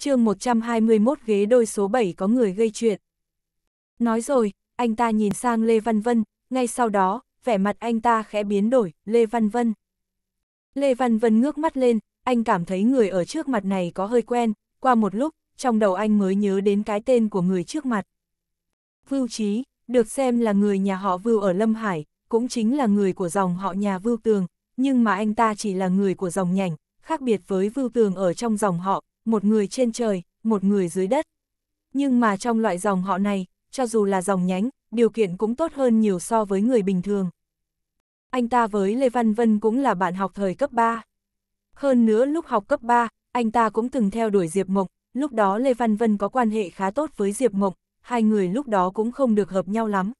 chương 121 ghế đôi số 7 có người gây chuyện. Nói rồi, anh ta nhìn sang Lê Văn Vân, ngay sau đó, vẻ mặt anh ta khẽ biến đổi, Lê Văn Vân. Lê Văn Vân ngước mắt lên, anh cảm thấy người ở trước mặt này có hơi quen, qua một lúc, trong đầu anh mới nhớ đến cái tên của người trước mặt. Vưu Trí, được xem là người nhà họ Vưu ở Lâm Hải, cũng chính là người của dòng họ nhà Vưu Tường, nhưng mà anh ta chỉ là người của dòng nhảnh, khác biệt với Vưu Tường ở trong dòng họ, một người trên trời, một người dưới đất. Nhưng mà trong loại dòng họ này, cho dù là dòng nhánh, điều kiện cũng tốt hơn nhiều so với người bình thường. Anh ta với Lê Văn Vân cũng là bạn học thời cấp 3. Hơn nữa lúc học cấp 3, anh ta cũng từng theo đuổi Diệp Mộc, lúc đó Lê Văn Vân có quan hệ khá tốt với Diệp Mộc, hai người lúc đó cũng không được hợp nhau lắm.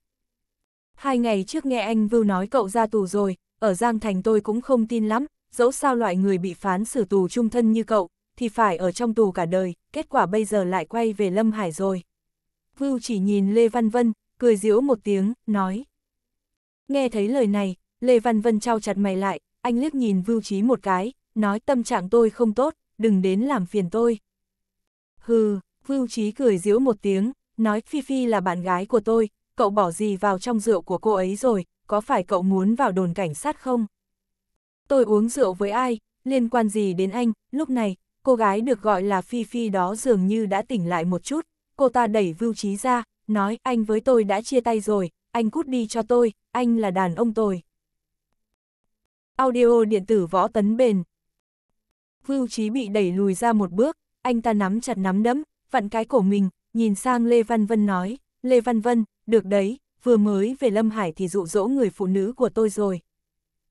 Hai ngày trước nghe anh Vưu nói cậu ra tù rồi, ở Giang Thành tôi cũng không tin lắm, dẫu sao loại người bị phán xử tù trung thân như cậu, thì phải ở trong tù cả đời, kết quả bây giờ lại quay về Lâm Hải rồi. Vưu chỉ nhìn Lê Văn Vân, cười giễu một tiếng, nói. Nghe thấy lời này, Lê Văn Vân trao chặt mày lại, anh liếc nhìn Vưu Chí một cái, nói tâm trạng tôi không tốt, đừng đến làm phiền tôi. Hừ, Vưu Chí cười giễu một tiếng, nói Phi Phi là bạn gái của tôi, cậu bỏ gì vào trong rượu của cô ấy rồi, có phải cậu muốn vào đồn cảnh sát không? Tôi uống rượu với ai, liên quan gì đến anh, lúc này, cô gái được gọi là Phi Phi đó dường như đã tỉnh lại một chút, cô ta đẩy Vưu Trí ra, nói anh với tôi đã chia tay rồi, anh cút đi cho tôi, anh là đàn ông tôi. Audio điện tử võ tấn bền. Vưu Trí bị đẩy lùi ra một bước, anh ta nắm chặt nắm đấm, vặn cái cổ mình, nhìn sang Lê Văn Vân nói, Lê Văn Vân, được đấy, vừa mới về Lâm Hải thì dụ dỗ người phụ nữ của tôi rồi.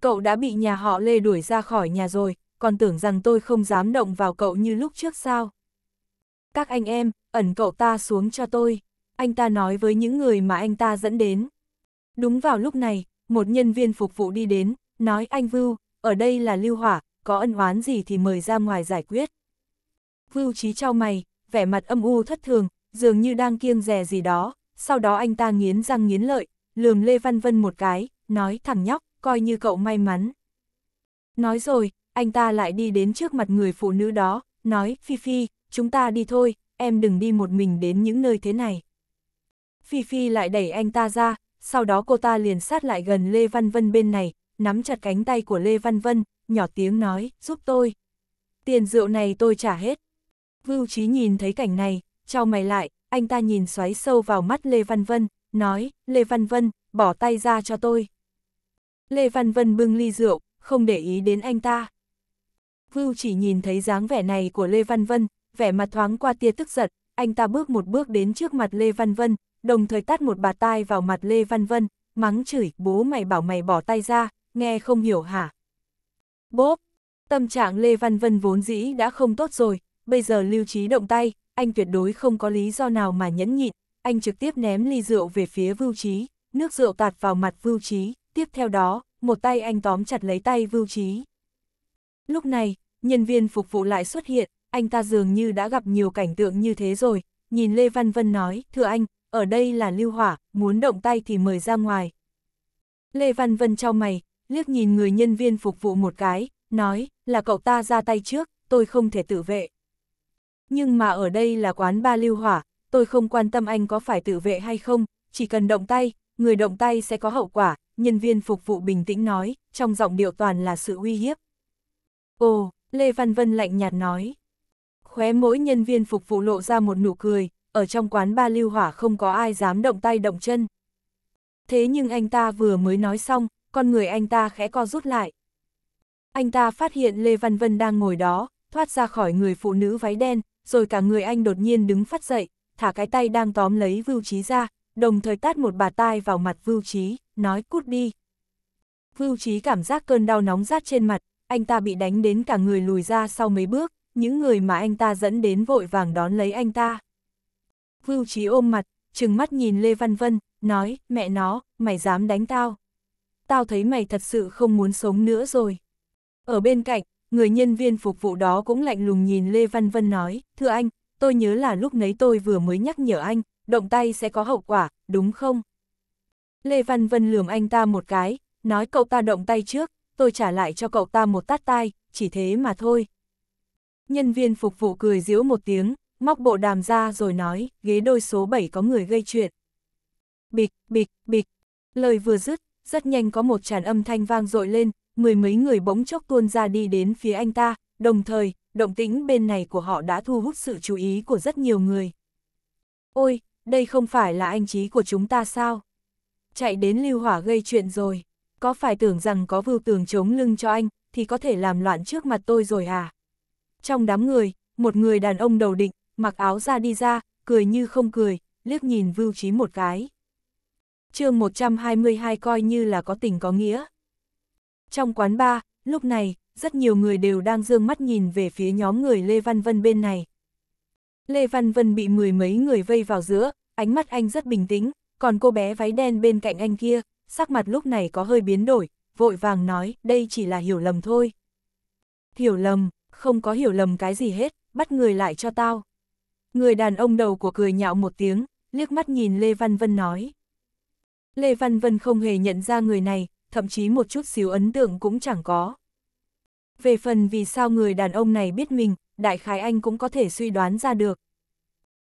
Cậu đã bị nhà họ Lê đuổi ra khỏi nhà rồi, còn tưởng rằng tôi không dám động vào cậu như lúc trước sao. Các anh em, ẩn cậu ta xuống cho tôi, anh ta nói với những người mà anh ta dẫn đến. Đúng vào lúc này, một nhân viên phục vụ đi đến, nói anh Vưu, ở đây là lưu hỏa, có ân oán gì thì mời ra ngoài giải quyết. Vưu trí trao mày, vẻ mặt âm u thất thường, dường như đang kiêng rè gì đó, sau đó anh ta nghiến răng nghiến lợi, lườm Lê Văn Vân một cái, nói thằng nhóc, coi như cậu may mắn. Nói rồi, anh ta lại đi đến trước mặt người phụ nữ đó, nói, Phi Phi, chúng ta đi thôi, em đừng đi một mình đến những nơi thế này. Phi Phi lại đẩy anh ta ra, sau đó cô ta liền sát lại gần Lê Văn Vân bên này, nắm chặt cánh tay của Lê Văn Vân, nhỏ tiếng nói, giúp tôi. Tiền rượu này tôi trả hết. Vưu Trí nhìn thấy cảnh này, trao mày lại, anh ta nhìn xoáy sâu vào mắt Lê Văn Vân, nói, Lê Văn Vân, bỏ tay ra cho tôi. Lê Văn Vân bưng ly rượu, không để ý đến anh ta. Vưu chỉ nhìn thấy dáng vẻ này của Lê Văn Vân, vẻ mặt thoáng qua tia tức giận, anh ta bước một bước đến trước mặt Lê Văn Vân, đồng thời tát một bà tai vào mặt Lê Văn Vân, mắng chửi, bố mày bảo mày bỏ tay ra, nghe không hiểu hả? Bốp! Tâm trạng Lê Văn Vân vốn dĩ đã không tốt rồi, bây giờ lưu trí động tay, anh tuyệt đối không có lý do nào mà nhẫn nhịn, anh trực tiếp ném ly rượu về phía Vưu Trí, nước rượu tạt vào mặt Vưu Trí, tiếp theo đó, một tay anh tóm chặt lấy tay Vưu Trí. Lúc này, nhân viên phục vụ lại xuất hiện, anh ta dường như đã gặp nhiều cảnh tượng như thế rồi, nhìn Lê Văn Vân nói, thưa anh, ở đây là lưu hỏa, muốn động tay thì mời ra ngoài. Lê Văn Vân trao mày, liếc nhìn người nhân viên phục vụ một cái, nói, là cậu ta ra tay trước, tôi không thể tự vệ. Nhưng mà ở đây là quán ba lưu hỏa, tôi không quan tâm anh có phải tự vệ hay không, chỉ cần động tay, người động tay sẽ có hậu quả, nhân viên phục vụ bình tĩnh nói, trong giọng điệu toàn là sự uy hiếp. Ồ, Lê Văn Vân lạnh nhạt nói. Khóe mỗi nhân viên phục vụ lộ ra một nụ cười, ở trong quán ba lưu hỏa không có ai dám động tay động chân. Thế nhưng anh ta vừa mới nói xong, con người anh ta khẽ co rút lại. Anh ta phát hiện Lê Văn Vân đang ngồi đó, thoát ra khỏi người phụ nữ váy đen, rồi cả người anh đột nhiên đứng phát dậy, thả cái tay đang tóm lấy Vưu Trí ra, đồng thời tát một bà tai vào mặt Vưu Trí, nói cút đi. Vưu Trí cảm giác cơn đau nóng rát trên mặt, anh ta bị đánh đến cả người lùi ra sau mấy bước, những người mà anh ta dẫn đến vội vàng đón lấy anh ta. Vưu Trí ôm mặt, trừng mắt nhìn Lê Văn Vân, nói, mẹ nó, mày dám đánh tao. Tao thấy mày thật sự không muốn sống nữa rồi. Ở bên cạnh, người nhân viên phục vụ đó cũng lạnh lùng nhìn Lê Văn Vân nói, thưa anh, tôi nhớ là lúc nấy tôi vừa mới nhắc nhở anh, động tay sẽ có hậu quả, đúng không? Lê Văn Vân lườm anh ta một cái, nói cậu ta động tay trước, tôi trả lại cho cậu ta một tát tai, chỉ thế mà thôi. Nhân viên phục vụ cười giễu một tiếng, móc bộ đàm ra rồi nói, ghế đôi số 7 có người gây chuyện. Bịch, bịch, bịch, lời vừa dứt, rất nhanh có một tràn âm thanh vang dội lên, mười mấy người bỗng chốc tuôn ra đi đến phía anh ta, đồng thời, động tĩnh bên này của họ đã thu hút sự chú ý của rất nhiều người. Ôi, đây không phải là anh trí của chúng ta sao? Chạy đến lưu hỏa gây chuyện rồi, có phải tưởng rằng có vưu tường chống lưng cho anh, thì có thể làm loạn trước mặt tôi rồi à? Trong đám người, một người đàn ông đầu định, mặc áo ra đi ra, cười như không cười, liếc nhìn vưu trí một cái. chương 122 coi như là có tình có nghĩa. Trong quán bar, lúc này, rất nhiều người đều đang dương mắt nhìn về phía nhóm người Lê Văn Vân bên này. Lê Văn Vân bị mười mấy người vây vào giữa, ánh mắt anh rất bình tĩnh, còn cô bé váy đen bên cạnh anh kia, sắc mặt lúc này có hơi biến đổi, vội vàng nói, đây chỉ là hiểu lầm thôi. Hiểu lầm, không có hiểu lầm cái gì hết, bắt người lại cho tao. Người đàn ông đầu của cười nhạo một tiếng, liếc mắt nhìn Lê Văn Vân nói. Lê Văn Vân không hề nhận ra người này, thậm chí một chút xíu ấn tượng cũng chẳng có. Về phần vì sao người đàn ông này biết mình, đại khái anh cũng có thể suy đoán ra được.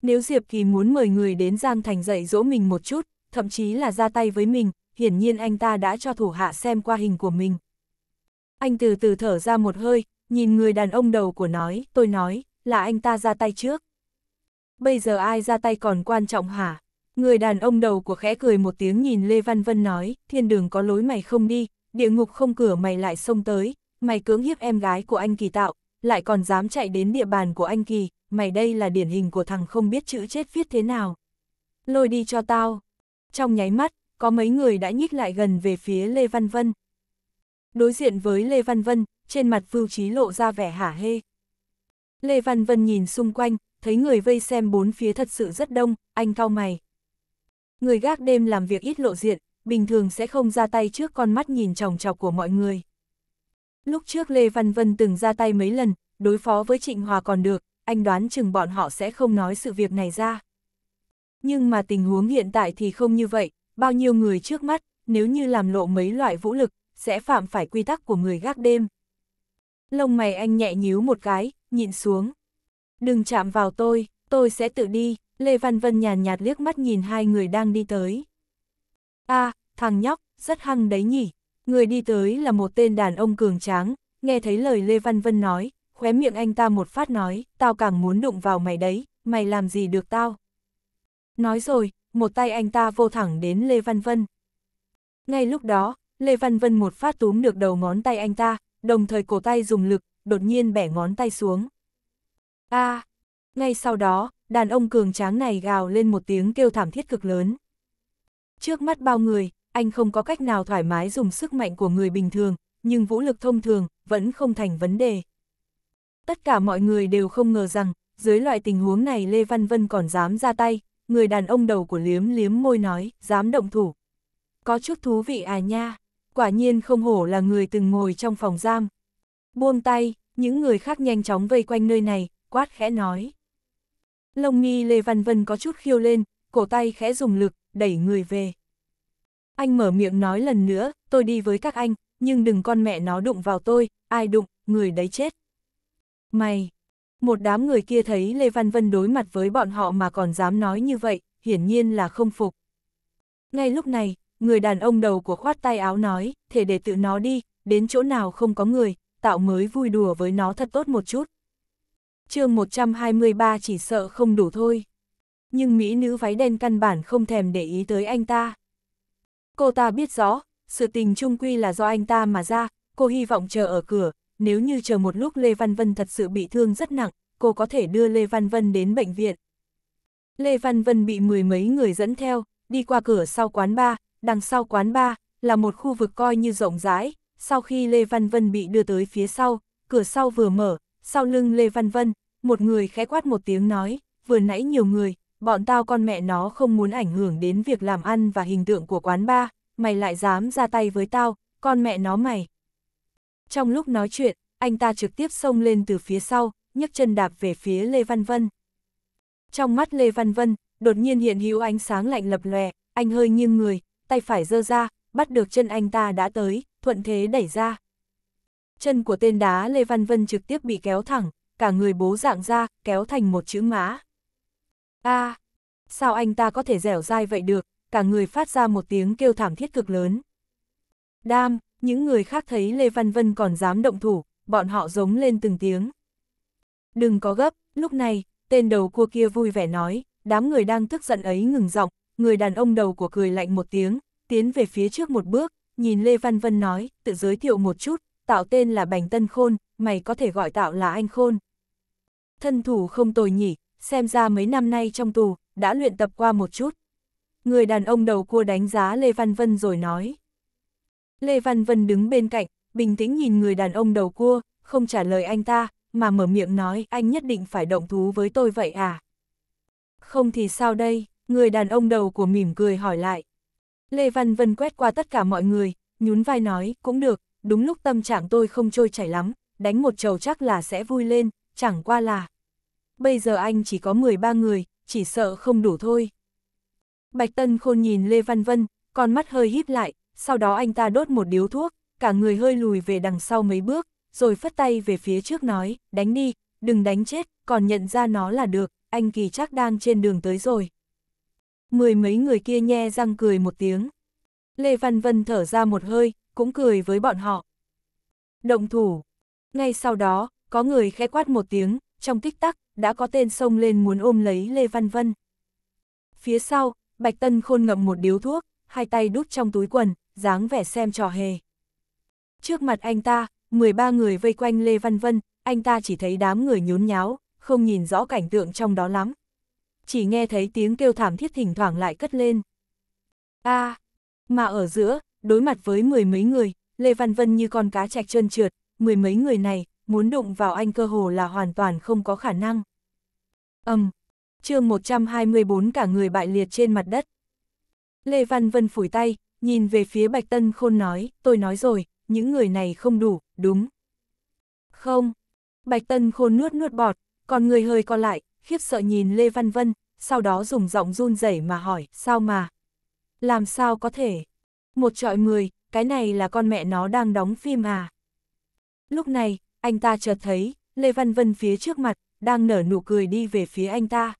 Nếu Diệp Kỳ muốn mời người đến Giang Thành dạy dỗ mình một chút, thậm chí là ra tay với mình, hiển nhiên anh ta đã cho thủ hạ xem qua hình của mình. Anh từ từ thở ra một hơi, nhìn người đàn ông đầu của nói, tôi nói, là anh ta ra tay trước. Bây giờ ai ra tay còn quan trọng hả? Người đàn ông đầu của khẽ cười một tiếng nhìn Lê Văn Vân nói, thiên đường có lối mày không đi, địa ngục không cửa mày lại xông tới, mày cưỡng hiếp em gái của anh Kỳ tạo, lại còn dám chạy đến địa bàn của anh Kỳ, mày đây là điển hình của thằng không biết chữ chết viết thế nào. Lôi đi cho tao. Trong nháy mắt, có mấy người đã nhích lại gần về phía Lê Văn Vân. Đối diện với Lê Văn Vân, trên mặt Vưu Trí lộ ra vẻ hả hê. Lê Văn Vân nhìn xung quanh, thấy người vây xem bốn phía thật sự rất đông, anh cau mày. Người gác đêm làm việc ít lộ diện, bình thường sẽ không ra tay trước con mắt nhìn chòng chọc của mọi người. Lúc trước Lê Văn Vân từng ra tay mấy lần, đối phó với Trịnh Hòa còn được, anh đoán chừng bọn họ sẽ không nói sự việc này ra. Nhưng mà tình huống hiện tại thì không như vậy, bao nhiêu người trước mắt, nếu như làm lộ mấy loại vũ lực, sẽ phạm phải quy tắc của người gác đêm. Lông mày anh nhẹ nhíu một cái, nhịn xuống. Đừng chạm vào tôi, tôi sẽ tự đi, Lê Văn Vân nhàn nhạt liếc mắt nhìn hai người đang đi tới. a à, thằng nhóc, rất hăng đấy nhỉ. Người đi tới là một tên đàn ông cường tráng, nghe thấy lời Lê Văn Vân nói, khóe miệng anh ta một phát nói, tao càng muốn đụng vào mày đấy, mày làm gì được tao. Nói rồi, một tay anh ta vô thẳng đến Lê Văn Vân. Ngay lúc đó, Lê Văn Vân một phát túm được đầu ngón tay anh ta, đồng thời cổ tay dùng lực, đột nhiên bẻ ngón tay xuống. a à, ngay sau đó, đàn ông cường tráng này gào lên một tiếng kêu thảm thiết cực lớn. Trước mắt bao người, anh không có cách nào thoải mái dùng sức mạnh của người bình thường, nhưng vũ lực thông thường, vẫn không thành vấn đề. Tất cả mọi người đều không ngờ rằng, dưới loại tình huống này Lê Văn Vân còn dám ra tay, người đàn ông đầu của liếm liếm môi nói, dám động thủ. Có chút thú vị à nha, quả nhiên không hổ là người từng ngồi trong phòng giam. Buông tay, những người khác nhanh chóng vây quanh nơi này, quát khẽ nói. Lông mi Lê Văn Vân có chút khiêu lên, cổ tay khẽ dùng lực, đẩy người về. Anh mở miệng nói lần nữa, tôi đi với các anh, nhưng đừng con mẹ nó đụng vào tôi, ai đụng, người đấy chết. Mày! Một đám người kia thấy Lê Văn Vân đối mặt với bọn họ mà còn dám nói như vậy, hiển nhiên là không phục. Ngay lúc này, người đàn ông đầu của khoát tay áo nói, thể để tự nó đi, đến chỗ nào không có người, tạo mới vui đùa với nó thật tốt một chút. chương 123 chỉ sợ không đủ thôi. Nhưng Mỹ nữ váy đen căn bản không thèm để ý tới anh ta. Cô ta biết rõ, sự tình trung quy là do anh ta mà ra, cô hy vọng chờ ở cửa, nếu như chờ một lúc Lê Văn Vân thật sự bị thương rất nặng, cô có thể đưa Lê Văn Vân đến bệnh viện. Lê Văn Vân bị mười mấy người dẫn theo, đi qua cửa sau quán bar, đằng sau quán bar, là một khu vực coi như rộng rãi, sau khi Lê Văn Vân bị đưa tới phía sau, cửa sau vừa mở, sau lưng Lê Văn Vân, một người khẽ quát một tiếng nói, vừa nãy nhiều người, bọn tao con mẹ nó không muốn ảnh hưởng đến việc làm ăn và hình tượng của quán bar, mày lại dám ra tay với tao, con mẹ nó mày. Trong lúc nói chuyện, anh ta trực tiếp xông lên từ phía sau, nhấc chân đạp về phía Lê Văn Vân. Trong mắt Lê Văn Vân, đột nhiên hiện hữu ánh sáng lạnh lập lòe, anh hơi nghiêng người, tay phải giơ ra, bắt được chân anh ta đã tới, thuận thế đẩy ra. Chân của tên đá Lê Văn Vân trực tiếp bị kéo thẳng, cả người bố dạng ra, kéo thành một chữ mã. a sao anh ta có thể dẻo dai vậy được, cả người phát ra một tiếng kêu thảm thiết cực lớn. Đam, những người khác thấy Lê Văn Vân còn dám động thủ, bọn họ giống lên từng tiếng. Đừng có gấp, lúc này, tên đầu cua kia vui vẻ nói, đám người đang tức giận ấy ngừng giọng, người đàn ông đầu của cười lạnh một tiếng, tiến về phía trước một bước, nhìn Lê Văn Vân nói, tự giới thiệu một chút, tạo tên là Bành Tân Khôn, mày có thể gọi tạo là anh Khôn. Thân thủ không tồi nhỉ, xem ra mấy năm nay trong tù, đã luyện tập qua một chút. Người đàn ông đầu cua đánh giá Lê Văn Vân rồi nói. Lê Văn Vân đứng bên cạnh, bình tĩnh nhìn người đàn ông đầu cua, không trả lời anh ta, mà mở miệng nói anh nhất định phải động thú với tôi vậy à? Không thì sao đây, người đàn ông đầu của mỉm cười hỏi lại. Lê Văn Vân quét qua tất cả mọi người, nhún vai nói, cũng được, đúng lúc tâm trạng tôi không trôi chảy lắm, đánh một chầu chắc là sẽ vui lên, chẳng qua là. Bây giờ anh chỉ có 13 người, chỉ sợ không đủ thôi. Bạch Tân Khôn nhìn Lê Văn Vân, con mắt hơi híp lại, sau đó anh ta đốt một điếu thuốc, cả người hơi lùi về đằng sau mấy bước, rồi phất tay về phía trước nói, đánh đi, đừng đánh chết, còn nhận ra nó là được, anh Kỳ chắc đang trên đường tới rồi. Mười mấy người kia nhe răng cười một tiếng. Lê Văn Vân thở ra một hơi, cũng cười với bọn họ. Động thủ. Ngay sau đó, có người khẽ quát một tiếng, trong tích tắc, đã có tên xông lên muốn ôm lấy Lê Văn Vân. Phía sau, Bạch Tân Khôn ngậm một điếu thuốc, hai tay đút trong túi quần, dáng vẻ xem trò hề. Trước mặt anh ta, 13 người vây quanh Lê Văn Vân, anh ta chỉ thấy đám người nhốn nháo, không nhìn rõ cảnh tượng trong đó lắm. Chỉ nghe thấy tiếng kêu thảm thiết thỉnh thoảng lại cất lên. a à, mà ở giữa, đối mặt với mười mấy người, Lê Văn Vân như con cá chạch trơn trượt, mười mấy người này, muốn đụng vào anh cơ hồ là hoàn toàn không có khả năng. Âm, um, chương 124 cả người bại liệt trên mặt đất. Lê Văn Vân phủi tay, nhìn về phía Bạch Tân Khôn nói, tôi nói rồi, những người này không đủ, đúng. Không. Bạch Tân Khôn nuốt nuốt bọt, còn người hơi co lại, khiếp sợ nhìn Lê Văn Vân, sau đó dùng giọng run rẩy mà hỏi, sao mà? Làm sao có thể? Một trọi mười, cái này là con mẹ nó đang đóng phim à? Lúc này, anh ta chợt thấy, Lê Văn Vân phía trước mặt, đang nở nụ cười đi về phía anh ta.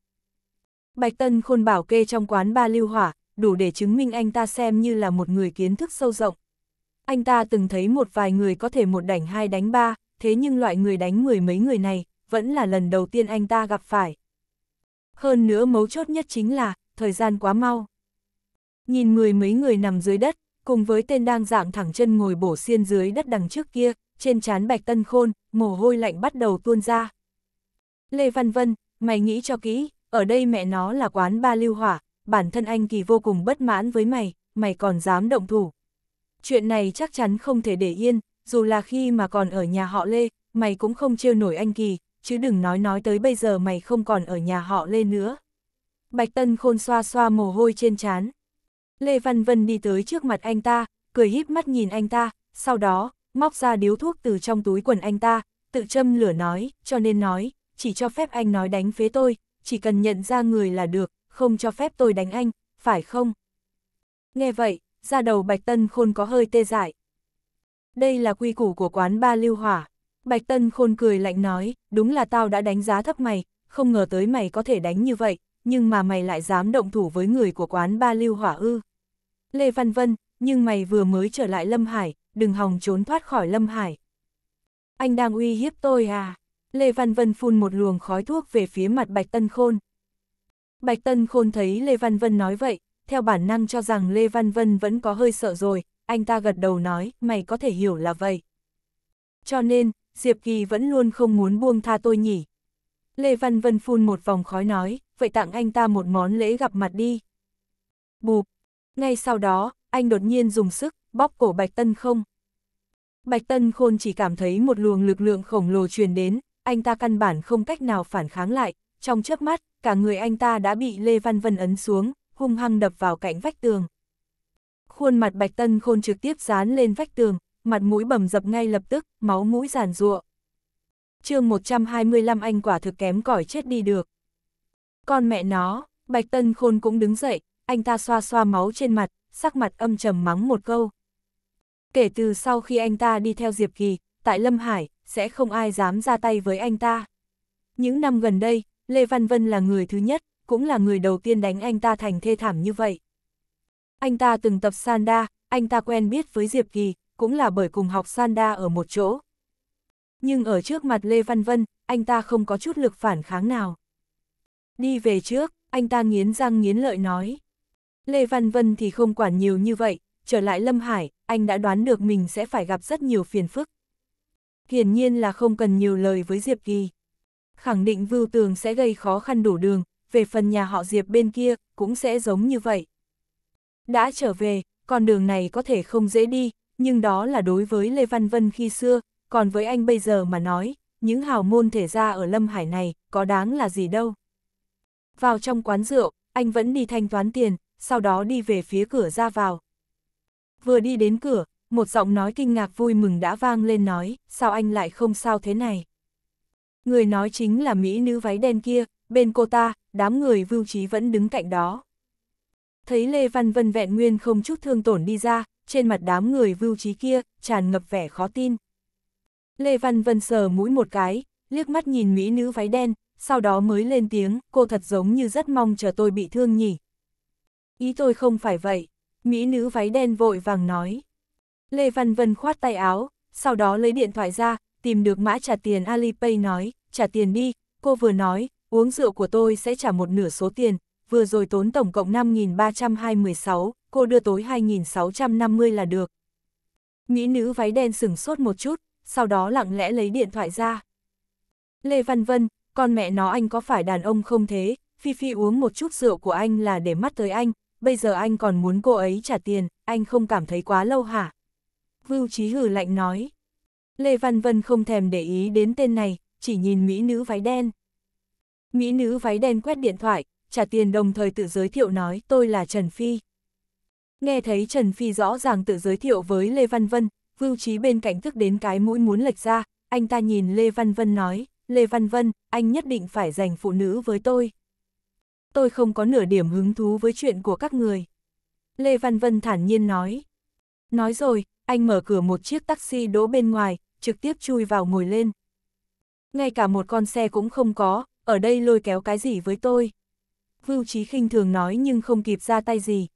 Bạch Tân Khôn bảo kê trong quán ba lưu hỏa, đủ để chứng minh anh ta xem như là một người kiến thức sâu rộng. Anh ta từng thấy một vài người có thể một đánh hai đánh ba, thế nhưng loại người đánh mười mấy người này, vẫn là lần đầu tiên anh ta gặp phải. Hơn nữa mấu chốt nhất chính là, thời gian quá mau. Nhìn mười mấy người nằm dưới đất, cùng với tên đang dạng thẳng chân ngồi bổ xiên dưới đất đằng trước kia, trên trán bạch tân khôn, mồ hôi lạnh bắt đầu tuôn ra. Lê Văn Vân, mày nghĩ cho kỹ, ở đây mẹ nó là quán ba lưu hỏa, bản thân anh kỳ vô cùng bất mãn với mày, mày còn dám động thủ. Chuyện này chắc chắn không thể để yên, dù là khi mà còn ở nhà họ Lê, mày cũng không trêu nổi anh Kỳ, chứ đừng nói nói tới bây giờ mày không còn ở nhà họ Lê nữa. Bạch Tân Khôn xoa xoa mồ hôi trên trán. Lê Văn Vân đi tới trước mặt anh ta, cười híp mắt nhìn anh ta, sau đó, móc ra điếu thuốc từ trong túi quần anh ta, tự châm lửa nói, cho nên nói, chỉ cho phép anh nói đánh phế tôi, chỉ cần nhận ra người là được, không cho phép tôi đánh anh, phải không? Nghe vậy, ra đầu Bạch Tân Khôn có hơi tê dại. Đây là quy củ của quán ba lưu hỏa. Bạch Tân Khôn cười lạnh nói, đúng là tao đã đánh giá thấp mày, không ngờ tới mày có thể đánh như vậy, nhưng mà mày lại dám động thủ với người của quán ba lưu hỏa ư. Lê Văn Vân, nhưng mày vừa mới trở lại Lâm Hải, đừng hòng trốn thoát khỏi Lâm Hải. Anh đang uy hiếp tôi à? Lê Văn Vân phun một luồng khói thuốc về phía mặt Bạch Tân Khôn. Bạch Tân Khôn thấy Lê Văn Vân nói vậy, theo bản năng cho rằng Lê Văn Vân vẫn có hơi sợ rồi, anh ta gật đầu nói, mày có thể hiểu là vậy. Cho nên, Diệp Kỳ vẫn luôn không muốn buông tha tôi nhỉ. Lê Văn Vân phun một vòng khói nói, vậy tặng anh ta một món lễ gặp mặt đi. Bụp. Ngay sau đó, anh đột nhiên dùng sức, bóp cổ Bạch Tân không. Bạch Tân Khôn chỉ cảm thấy một luồng lực lượng khổng lồ truyền đến, anh ta căn bản không cách nào phản kháng lại, trong chớp mắt, cả người anh ta đã bị Lê Văn Vân ấn xuống, hung hăng đập vào cạnh vách tường. Khuôn mặt Bạch Tân Khôn trực tiếp dán lên vách tường, mặt mũi bầm dập ngay lập tức, máu mũi giàn ruộng. chương 125 anh quả thực kém cỏi chết đi được. Con mẹ nó, Bạch Tân Khôn cũng đứng dậy, anh ta xoa xoa máu trên mặt, sắc mặt âm trầm mắng một câu. Kể từ sau khi anh ta đi theo Diệp Kỳ, tại Lâm Hải, sẽ không ai dám ra tay với anh ta. Những năm gần đây, Lê Văn Vân là người thứ nhất, cũng là người đầu tiên đánh anh ta thành thê thảm như vậy. Anh ta từng tập Sanda, anh ta quen biết với Diệp Kỳ, cũng là bởi cùng học Sanda ở một chỗ. Nhưng ở trước mặt Lê Văn Vân, anh ta không có chút lực phản kháng nào. Đi về trước, anh ta nghiến răng nghiến lợi nói. Lê Văn Vân thì không quản nhiều như vậy, trở lại Lâm Hải, anh đã đoán được mình sẽ phải gặp rất nhiều phiền phức. Hiển nhiên là không cần nhiều lời với Diệp Kỳ. Khẳng định Vưu Tường sẽ gây khó khăn đủ đường, về phần nhà họ Diệp bên kia, cũng sẽ giống như vậy. Đã trở về, con đường này có thể không dễ đi, nhưng đó là đối với Lê Văn Vân khi xưa, còn với anh bây giờ mà nói, những hào môn thể ra ở Lâm Hải này, có đáng là gì đâu. Vào trong quán rượu, anh vẫn đi thanh toán tiền, sau đó đi về phía cửa ra vào. Vừa đi đến cửa, một giọng nói kinh ngạc vui mừng đã vang lên nói, sao anh lại không sao thế này. Người nói chính là Mỹ nữ váy đen kia, bên cô ta, đám người vưu trí vẫn đứng cạnh đó. Thấy Lê Văn Vân vẹn nguyên không chút thương tổn đi ra, trên mặt đám người vưu trí kia, tràn ngập vẻ khó tin. Lê Văn Vân sờ mũi một cái, liếc mắt nhìn Mỹ nữ váy đen, sau đó mới lên tiếng, cô thật giống như rất mong chờ tôi bị thương nhỉ. Ý tôi không phải vậy, Mỹ nữ váy đen vội vàng nói. Lê Văn Vân khoát tay áo, sau đó lấy điện thoại ra, tìm được mã trả tiền Alipay nói, trả tiền đi, cô vừa nói, uống rượu của tôi sẽ trả một nửa số tiền, vừa rồi tốn tổng cộng 5.326, cô đưa tối 2.650 là được. Mỹ nữ váy đen sửng sốt một chút, sau đó lặng lẽ lấy điện thoại ra. Lê Văn Vân, con mẹ nó anh có phải đàn ông không thế, Phi Phi uống một chút rượu của anh là để mắt tới anh, bây giờ anh còn muốn cô ấy trả tiền, anh không cảm thấy quá lâu hả? Vưu Chí hử lạnh nói. Lê Văn Vân không thèm để ý đến tên này, chỉ nhìn Mỹ nữ váy đen. Mỹ nữ váy đen quét điện thoại, trả tiền đồng thời tự giới thiệu nói tôi là Trần Phi. Nghe thấy Trần Phi rõ ràng tự giới thiệu với Lê Văn Vân, Vưu Trí bên cạnh thức đến cái mũi muốn lệch ra, anh ta nhìn Lê Văn Vân nói, Lê Văn Vân, anh nhất định phải giành phụ nữ với tôi. Tôi không có nửa điểm hứng thú với chuyện của các người. Lê Văn Vân thản nhiên nói. Nói rồi, anh mở cửa một chiếc taxi đỗ bên ngoài, trực tiếp chui vào ngồi lên. Ngay cả một con xe cũng không có, ở đây lôi kéo cái gì với tôi. Vưu Trí khinh thường nói nhưng không kịp ra tay gì.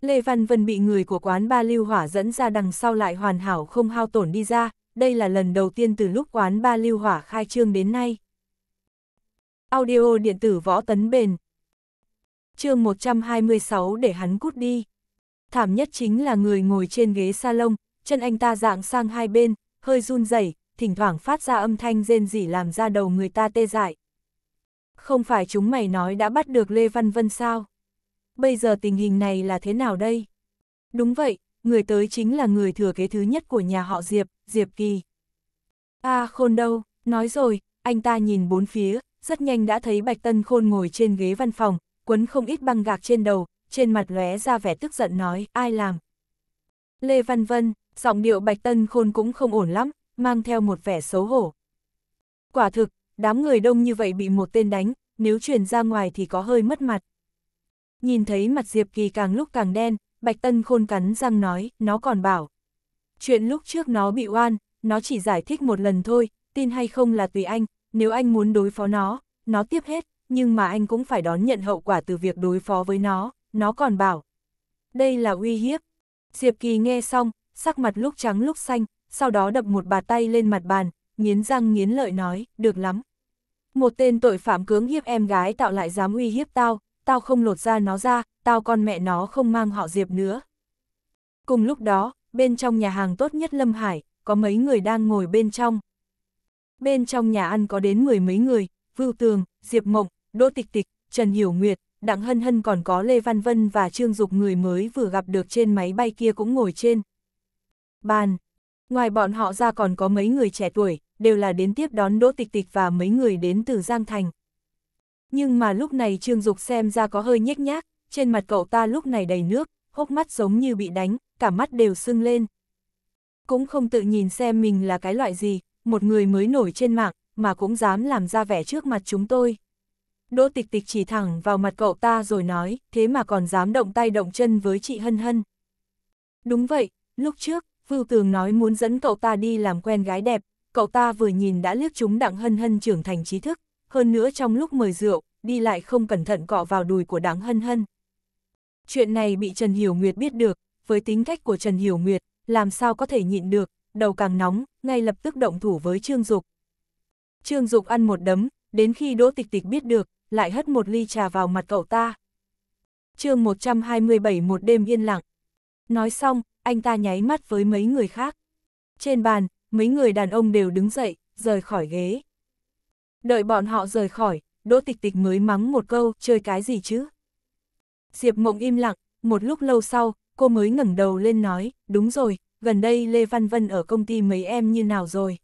Lê Văn Vân bị người của quán ba lưu hỏa dẫn ra đằng sau lại hoàn hảo không hao tổn đi ra, đây là lần đầu tiên từ lúc quán ba lưu hỏa khai trương đến nay. Audio điện tử võ tấn bền. chương 126 để hắn cút đi. Thảm nhất chính là người ngồi trên ghế salon, chân anh ta dạng sang hai bên, hơi run rẩy, thỉnh thoảng phát ra âm thanh rên rỉ làm ra đầu người ta tê dại. Không phải chúng mày nói đã bắt được Lê Văn Vân sao? Bây giờ tình hình này là thế nào đây? Đúng vậy, người tới chính là người thừa kế thứ nhất của nhà họ Diệp, Diệp Kỳ. À khôn đâu, nói rồi, anh ta nhìn bốn phía, rất nhanh đã thấy Bạch Tân Khôn ngồi trên ghế văn phòng, quấn không ít băng gạc trên đầu, trên mặt lóe ra vẻ tức giận nói, ai làm? Lê Văn Vân, giọng điệu Bạch Tân Khôn cũng không ổn lắm, mang theo một vẻ xấu hổ. Quả thực, đám người đông như vậy bị một tên đánh, nếu truyền ra ngoài thì có hơi mất mặt. Nhìn thấy mặt Diệp Kỳ càng lúc càng đen, Bạch Tân Khôn cắn răng nói, nó còn bảo. Chuyện lúc trước nó bị oan, nó chỉ giải thích một lần thôi, tin hay không là tùy anh, nếu anh muốn đối phó nó, nó tiếp hết, nhưng mà anh cũng phải đón nhận hậu quả từ việc đối phó với nó, nó còn bảo. Đây là uy hiếp. Diệp Kỳ nghe xong, sắc mặt lúc trắng lúc xanh, sau đó đập một bà tay lên mặt bàn, nghiến răng nghiến lợi nói, được lắm. Một tên tội phạm cưỡng hiếp em gái tạo lại dám uy hiếp tao, tao không lột ra nó ra, tao con mẹ nó không mang họ Diệp nữa. Cùng lúc đó, bên trong nhà hàng tốt nhất Lâm Hải, có mấy người đang ngồi bên trong. Bên trong nhà ăn có đến mười mấy người, Vưu Tường, Diệp Mộng, Đỗ Tịch Tịch, Trần Hiểu Nguyệt, Đặng Hân Hân còn có Lê Văn Vân và Trương Dục người mới vừa gặp được trên máy bay kia cũng ngồi trên. Bàn. Ngoài bọn họ ra còn có mấy người trẻ tuổi, đều là đến tiếp đón Đỗ Tịch Tịch và mấy người đến từ Giang Thành. Nhưng mà lúc này Trương Dục xem ra có hơi nhếch nhác, trên mặt cậu ta lúc này đầy nước, hốc mắt giống như bị đánh, cả mắt đều sưng lên. Cũng không tự nhìn xem mình là cái loại gì, một người mới nổi trên mạng, mà cũng dám làm ra vẻ trước mặt chúng tôi. Đỗ tịch tịch chỉ thẳng vào mặt cậu ta rồi nói, thế mà còn dám động tay động chân với chị Hân Hân. Đúng vậy, lúc trước, Vưu Tường nói muốn dẫn cậu ta đi làm quen gái đẹp, cậu ta vừa nhìn đã liếc chúng đặng Hân Hân trưởng thành trí thức, hơn nữa trong lúc mời rượu, đi lại không cẩn thận cọ vào đùi của Đặng hân hân. Chuyện này bị Trần Hiểu Nguyệt biết được, với tính cách của Trần Hiểu Nguyệt, làm sao có thể nhịn được, đầu càng nóng, ngay lập tức động thủ với Trương Dục. Trương Dục ăn một đấm, đến khi Đỗ Tịch Tịch biết được, lại hất một ly trà vào mặt cậu ta. chương 127 một đêm yên lặng. Nói xong, anh ta nháy mắt với mấy người khác. Trên bàn, mấy người đàn ông đều đứng dậy, rời khỏi ghế. Đợi bọn họ rời khỏi, Đỗ Tịch Tịch mới mắng một câu, chơi cái gì chứ? Diệp Mộng im lặng, một lúc lâu sau, cô mới ngẩng đầu lên nói, đúng rồi, gần đây Lê Văn Vân ở công ty mấy em như nào rồi?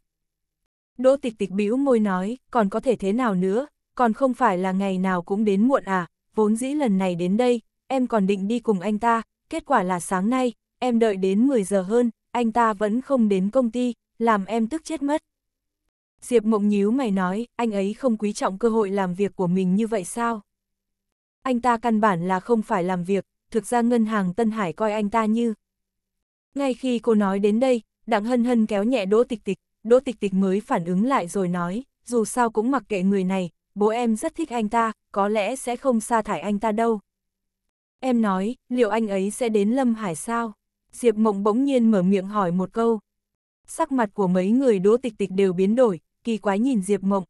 Đỗ Tịch Tịch bĩu môi nói, còn có thể thế nào nữa, còn không phải là ngày nào cũng đến muộn à, vốn dĩ lần này đến đây, em còn định đi cùng anh ta, kết quả là sáng nay, em đợi đến 10 giờ hơn, anh ta vẫn không đến công ty, làm em tức chết mất. Diệp Mộng nhíu mày nói, anh ấy không quý trọng cơ hội làm việc của mình như vậy sao? Anh ta căn bản là không phải làm việc, thực ra ngân hàng Tân Hải coi anh ta như. Ngay khi cô nói đến đây, Đặng Hân Hân kéo nhẹ Đỗ Tịch Tịch, Đỗ Tịch Tịch mới phản ứng lại rồi nói, dù sao cũng mặc kệ người này, bố em rất thích anh ta, có lẽ sẽ không sa thải anh ta đâu. Em nói, liệu anh ấy sẽ đến Lâm Hải sao? Diệp Mộng bỗng nhiên mở miệng hỏi một câu. Sắc mặt của mấy người Đỗ Tịch Tịch đều biến đổi, kỳ quái nhìn Diệp Mộng.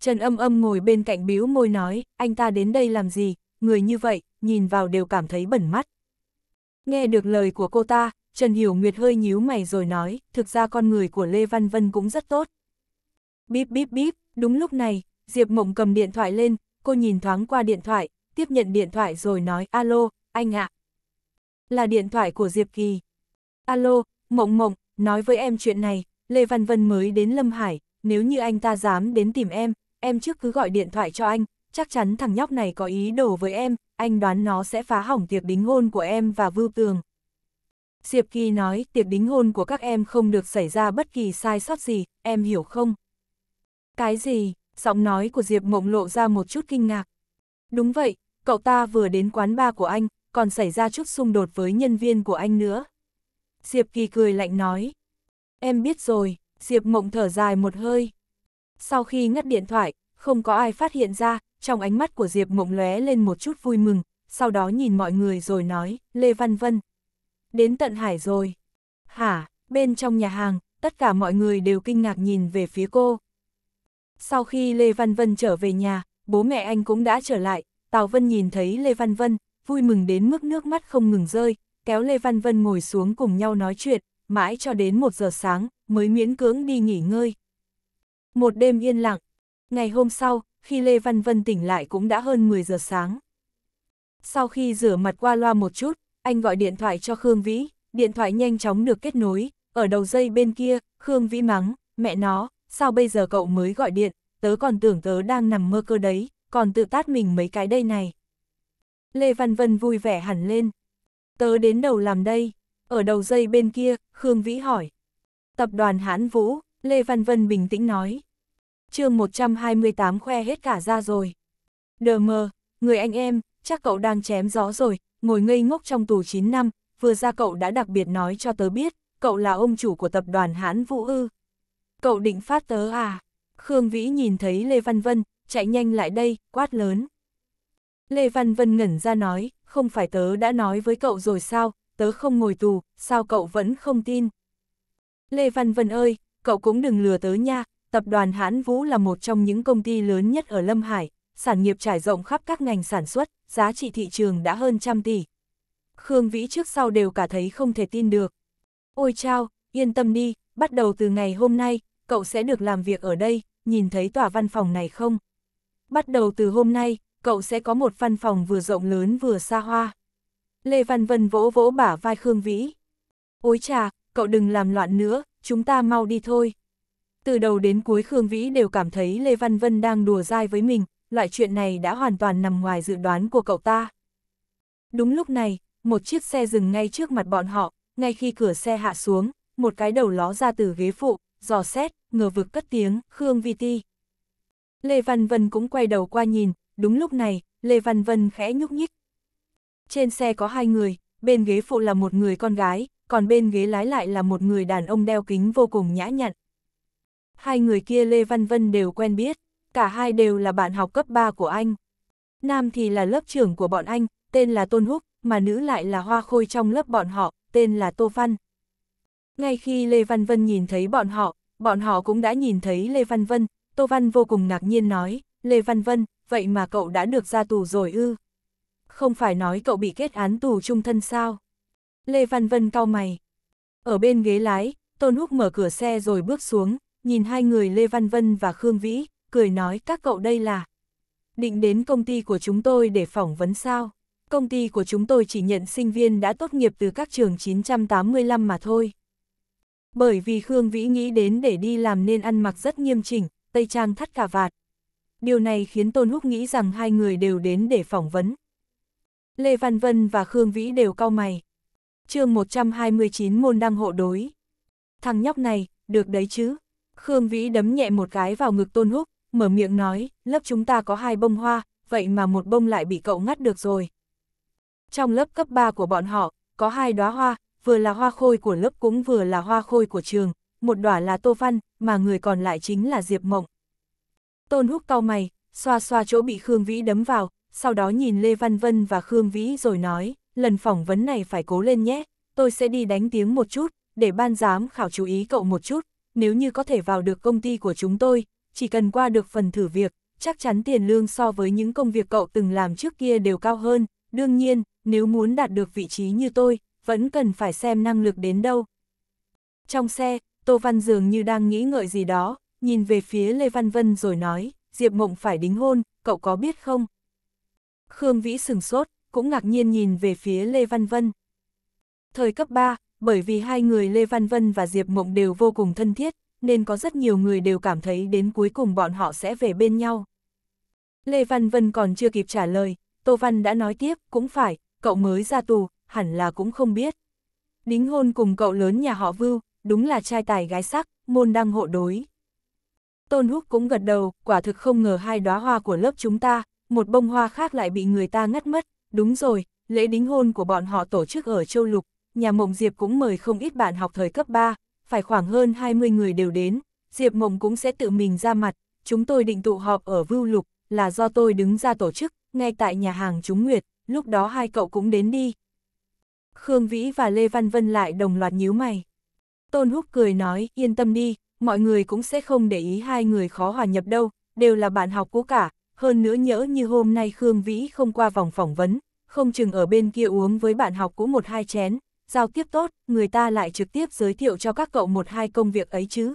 Trần âm âm ngồi bên cạnh biếu môi nói, anh ta đến đây làm gì, người như vậy, nhìn vào đều cảm thấy bẩn mắt. Nghe được lời của cô ta, Trần Hiểu Nguyệt hơi nhíu mày rồi nói, thực ra con người của Lê Văn Vân cũng rất tốt. Bíp bíp bíp, đúng lúc này, Diệp Mộng cầm điện thoại lên, cô nhìn thoáng qua điện thoại, tiếp nhận điện thoại rồi nói, alo, anh ạ. Là điện thoại của Diệp Kỳ. Alo, Mộng Mộng, nói với em chuyện này, Lê Văn Vân mới đến Lâm Hải, nếu như anh ta dám đến tìm em, em trước cứ gọi điện thoại cho anh, chắc chắn thằng nhóc này có ý đồ với em, anh đoán nó sẽ phá hỏng tiệc đính hôn của em và Vưu Tường. Diệp Kỳ nói, tiệc đính hôn của các em không được xảy ra bất kỳ sai sót gì, em hiểu không? Cái gì? Giọng nói của Diệp Mộng lộ ra một chút kinh ngạc. Đúng vậy, cậu ta vừa đến quán bar của anh, còn xảy ra chút xung đột với nhân viên của anh nữa. Diệp Kỳ cười lạnh nói. Em biết rồi, Diệp Mộng thở dài một hơi. Sau khi ngắt điện thoại, không có ai phát hiện ra, trong ánh mắt của Diệp Mộng lóe lên một chút vui mừng, sau đó nhìn mọi người rồi nói, Lê Văn Vân. Đến tận hải rồi. Hả, bên trong nhà hàng, tất cả mọi người đều kinh ngạc nhìn về phía cô. Sau khi Lê Văn Vân trở về nhà, bố mẹ anh cũng đã trở lại, Tào Vân nhìn thấy Lê Văn Vân, vui mừng đến mức nước mắt không ngừng rơi, kéo Lê Văn Vân ngồi xuống cùng nhau nói chuyện, mãi cho đến một giờ sáng, mới miễn cưỡng đi nghỉ ngơi. Một đêm yên lặng, ngày hôm sau, khi Lê Văn Vân tỉnh lại cũng đã hơn 10 giờ sáng. Sau khi rửa mặt qua loa một chút, anh gọi điện thoại cho Khương Vĩ, điện thoại nhanh chóng được kết nối, ở đầu dây bên kia, Khương Vĩ mắng, mẹ nó, sao bây giờ cậu mới gọi điện, tớ còn tưởng tớ đang nằm mơ cơ đấy, còn tự tát mình mấy cái đây này. Lê Văn Vân vui vẻ hẳn lên. Tớ đến đầu làm đây, ở đầu dây bên kia, Khương Vĩ hỏi. Tập đoàn Hãn Vũ, Lê Văn Vân bình tĩnh nói. chương 128 khoe hết cả ra rồi. Đờ mờ, người anh em, chắc cậu đang chém gió rồi, ngồi ngây ngốc trong tù 9 năm, vừa ra cậu đã đặc biệt nói cho tớ biết, cậu là ông chủ của tập đoàn Hãn Vũ ư. Cậu định phát tớ à? Khương Vĩ nhìn thấy Lê Văn Vân, chạy nhanh lại đây, quát lớn. Lê Văn Vân ngẩn ra nói, không phải tớ đã nói với cậu rồi sao, tớ không ngồi tù, sao cậu vẫn không tin? Lê Văn Vân ơi, cậu cũng đừng lừa tớ nha, tập đoàn Hãn Vũ là một trong những công ty lớn nhất ở Lâm Hải, sản nghiệp trải rộng khắp các ngành sản xuất, giá trị thị trường đã hơn trăm tỷ. Khương Vĩ trước sau đều cả thấy không thể tin được. Ôi chao, yên tâm đi, bắt đầu từ ngày hôm nay, cậu sẽ được làm việc ở đây, nhìn thấy tòa văn phòng này không? Bắt đầu từ hôm nay, cậu sẽ có một văn phòng vừa rộng lớn vừa xa hoa. Lê Văn Vân vỗ vỗ bả vai Khương Vĩ. Ôi chà, cậu đừng làm loạn nữa, chúng ta mau đi thôi. Từ đầu đến cuối Khương Vĩ đều cảm thấy Lê Văn Vân đang đùa dai với mình, loại chuyện này đã hoàn toàn nằm ngoài dự đoán của cậu ta. Đúng lúc này, một chiếc xe dừng ngay trước mặt bọn họ, ngay khi cửa xe hạ xuống, một cái đầu ló ra từ ghế phụ, dò xét, ngờ vực cất tiếng, Khương Vi Ti. Lê Văn Vân cũng quay đầu qua nhìn, đúng lúc này, Lê Văn Vân khẽ nhúc nhích. Trên xe có hai người, bên ghế phụ là một người con gái, còn bên ghế lái lại là một người đàn ông đeo kính vô cùng nhã nhặn. Hai người kia Lê Văn Vân đều quen biết, Cả hai đều là bạn học cấp 3 của anh. Nam thì là lớp trưởng của bọn anh, tên là Tôn Húc, mà nữ lại là hoa khôi trong lớp bọn họ, tên là Tô Văn. Ngay khi Lê Văn Vân nhìn thấy bọn họ, bọn họ cũng đã nhìn thấy Lê Văn Vân, Tô Văn vô cùng ngạc nhiên nói, Lê Văn Vân, vậy mà cậu đã được ra tù rồi ư? Không phải nói cậu bị kết án tù trung thân sao? Lê Văn Vân cau mày. Ở bên ghế lái, Tôn Húc mở cửa xe rồi bước xuống, nhìn hai người Lê Văn Vân và Khương Vĩ, cười nói các cậu đây là định đến công ty của chúng tôi để phỏng vấn sao? Công ty của chúng tôi chỉ nhận sinh viên đã tốt nghiệp từ các trường 985 mà thôi. Bởi vì Khương Vĩ nghĩ đến để đi làm nên ăn mặc rất nghiêm chỉnh, tây trang thắt cả vạt. Điều này khiến Tôn Húc nghĩ rằng hai người đều đến để phỏng vấn. Lê Văn Vân và Khương Vĩ đều cau mày. chương 129 môn đăng hộ đối. Thằng nhóc này, được đấy chứ. Khương Vĩ đấm nhẹ một cái vào ngực Tôn Húc, mở miệng nói, lớp chúng ta có hai bông hoa, vậy mà một bông lại bị cậu ngắt được rồi. Trong lớp cấp 3 của bọn họ, có hai đóa hoa, vừa là hoa khôi của lớp cũng vừa là hoa khôi của trường, một đóa là Tô Văn, mà người còn lại chính là Diệp Mộng. Tôn Húc cau mày, xoa xoa chỗ bị Khương Vĩ đấm vào, sau đó nhìn Lê Văn Vân và Khương Vĩ rồi nói, lần phỏng vấn này phải cố lên nhé, tôi sẽ đi đánh tiếng một chút, để ban giám khảo chú ý cậu một chút, nếu như có thể vào được công ty của chúng tôi, chỉ cần qua được phần thử việc, chắc chắn tiền lương so với những công việc cậu từng làm trước kia đều cao hơn, đương nhiên, nếu muốn đạt được vị trí như tôi, vẫn cần phải xem năng lực đến đâu. Trong xe, Tô Văn dường như đang nghĩ ngợi gì đó, nhìn về phía Lê Văn Vân rồi nói, Diệp Mộng phải đính hôn, cậu có biết không? Khương Vĩ sừng sốt, cũng ngạc nhiên nhìn về phía Lê Văn Vân. Thời cấp 3, bởi vì hai người Lê Văn Vân và Diệp Mộng đều vô cùng thân thiết, nên có rất nhiều người đều cảm thấy đến cuối cùng bọn họ sẽ về bên nhau. Lê Văn Vân còn chưa kịp trả lời, Tô Văn đã nói tiếp, cũng phải, cậu mới ra tù, hẳn là cũng không biết. Đính hôn cùng cậu lớn nhà họ Vưu, đúng là trai tài gái sắc, môn đăng hộ đối. Tôn Húc cũng gật đầu, quả thực không ngờ hai đóa hoa của lớp chúng ta, một bông hoa khác lại bị người ta ngắt mất, đúng rồi, lễ đính hôn của bọn họ tổ chức ở Châu Lục, nhà Mộng Diệp cũng mời không ít bạn học thời cấp 3, phải khoảng hơn 20 người đều đến, Diệp Mộng cũng sẽ tự mình ra mặt, chúng tôi định tụ họp ở Vưu Lục, là do tôi đứng ra tổ chức, ngay tại nhà hàng Chúng Nguyệt, lúc đó hai cậu cũng đến đi. Khương Vĩ và Lê Văn Vân lại đồng loạt nhíu mày. Tôn Húc cười nói, yên tâm đi, mọi người cũng sẽ không để ý hai người khó hòa nhập đâu, đều là bạn học cũ cả, hơn nữa nhỡ như hôm nay Khương Vĩ không qua vòng phỏng vấn, không chừng ở bên kia uống với bạn học cũ một hai chén, giao tiếp tốt, người ta lại trực tiếp giới thiệu cho các cậu một hai công việc ấy chứ.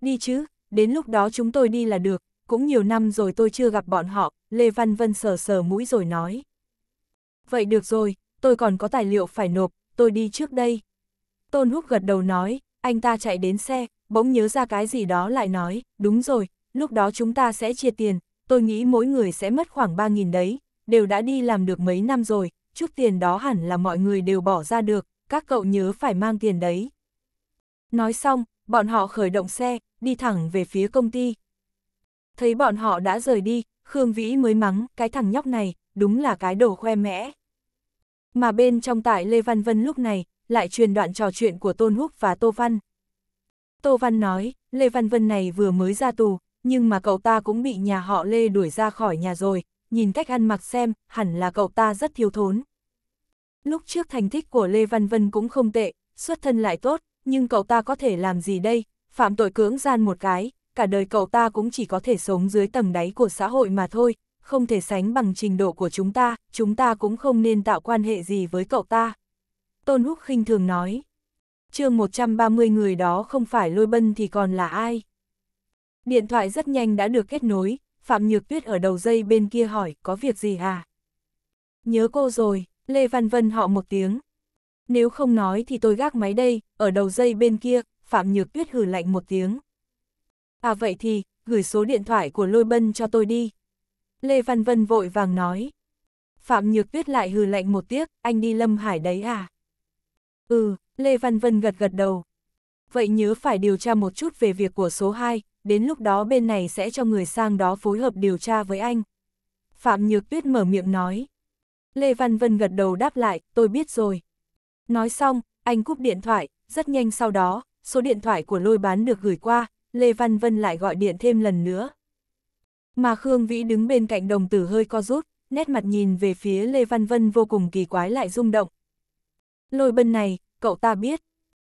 Đi chứ, đến lúc đó chúng tôi đi là được, cũng nhiều năm rồi tôi chưa gặp bọn họ, Lê Văn Vân sờ sờ mũi rồi nói. Vậy được rồi, tôi còn có tài liệu phải nộp, tôi đi trước đây. Tôn Húc gật đầu nói, anh ta chạy đến xe, bỗng nhớ ra cái gì đó lại nói, đúng rồi, lúc đó chúng ta sẽ chia tiền, tôi nghĩ mỗi người sẽ mất khoảng 3.000 đấy, đều đã đi làm được mấy năm rồi, chút tiền đó hẳn là mọi người đều bỏ ra được, các cậu nhớ phải mang tiền đấy. Nói xong, bọn họ khởi động xe, đi thẳng về phía công ty. Thấy bọn họ đã rời đi, Khương Vĩ mới mắng, cái thằng nhóc này, đúng là cái đồ khoe mẽ. Mà bên trong tại Lê Văn Vân lúc này, lại truyền đoạn trò chuyện của Tôn Húc và Tô Văn. Tô Văn nói, Lê Văn Vân này vừa mới ra tù, nhưng mà cậu ta cũng bị nhà họ Lê đuổi ra khỏi nhà rồi, nhìn cách ăn mặc xem, hẳn là cậu ta rất thiếu thốn. Lúc trước thành tích của Lê Văn Vân cũng không tệ, xuất thân lại tốt, nhưng cậu ta có thể làm gì đây, phạm tội cưỡng gian một cái, cả đời cậu ta cũng chỉ có thể sống dưới tầng đáy của xã hội mà thôi, không thể sánh bằng trình độ của chúng ta, chúng ta cũng không nên tạo quan hệ gì với cậu ta. Tôn Húc khinh thường nói, chương 130 người đó không phải lôi bân thì còn là ai? Điện thoại rất nhanh đã được kết nối, Phạm Nhược Tuyết ở đầu dây bên kia hỏi, có việc gì à? Nhớ cô rồi, Lê Văn Vân họ một tiếng. Nếu không nói thì tôi gác máy đây, ở đầu dây bên kia, Phạm Nhược Tuyết hử lạnh một tiếng. À vậy thì, gửi số điện thoại của Lôi Bân cho tôi đi. Lê Văn Vân vội vàng nói. Phạm Nhược Tuyết lại hừ lạnh một tiếc, anh đi Lâm Hải đấy à? Ừ, Lê Văn Vân gật gật đầu. Vậy nhớ phải điều tra một chút về việc của số 2, đến lúc đó bên này sẽ cho người sang đó phối hợp điều tra với anh. Phạm Nhược Tuyết mở miệng nói. Lê Văn Vân gật đầu đáp lại, tôi biết rồi. Nói xong, anh cúp điện thoại, rất nhanh sau đó, số điện thoại của lôi bán được gửi qua, Lê Văn Vân lại gọi điện thêm lần nữa. Mà Khương Vĩ đứng bên cạnh đồng tử hơi co rút, nét mặt nhìn về phía Lê Văn Vân vô cùng kỳ quái lại rung động. Lôi bân này, cậu ta biết.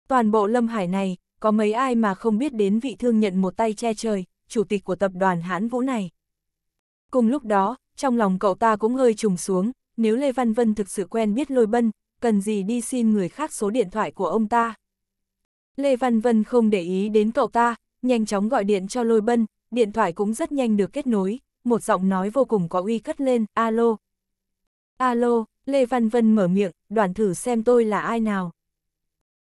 Toàn bộ Lâm Hải này, có mấy ai mà không biết đến vị thương nhận một tay che trời, chủ tịch của tập đoàn hãn Vũ này. Cùng lúc đó, trong lòng cậu ta cũng hơi trùng xuống, nếu Lê Văn Vân thực sự quen biết lôi bân, cần gì đi xin người khác số điện thoại của ông ta. Lê Văn Vân không để ý đến cậu ta, nhanh chóng gọi điện cho lôi bân, điện thoại cũng rất nhanh được kết nối, một giọng nói vô cùng có uy cất lên, alo. Alo, Lê Văn Vân mở miệng, đoàn thử xem tôi là ai nào.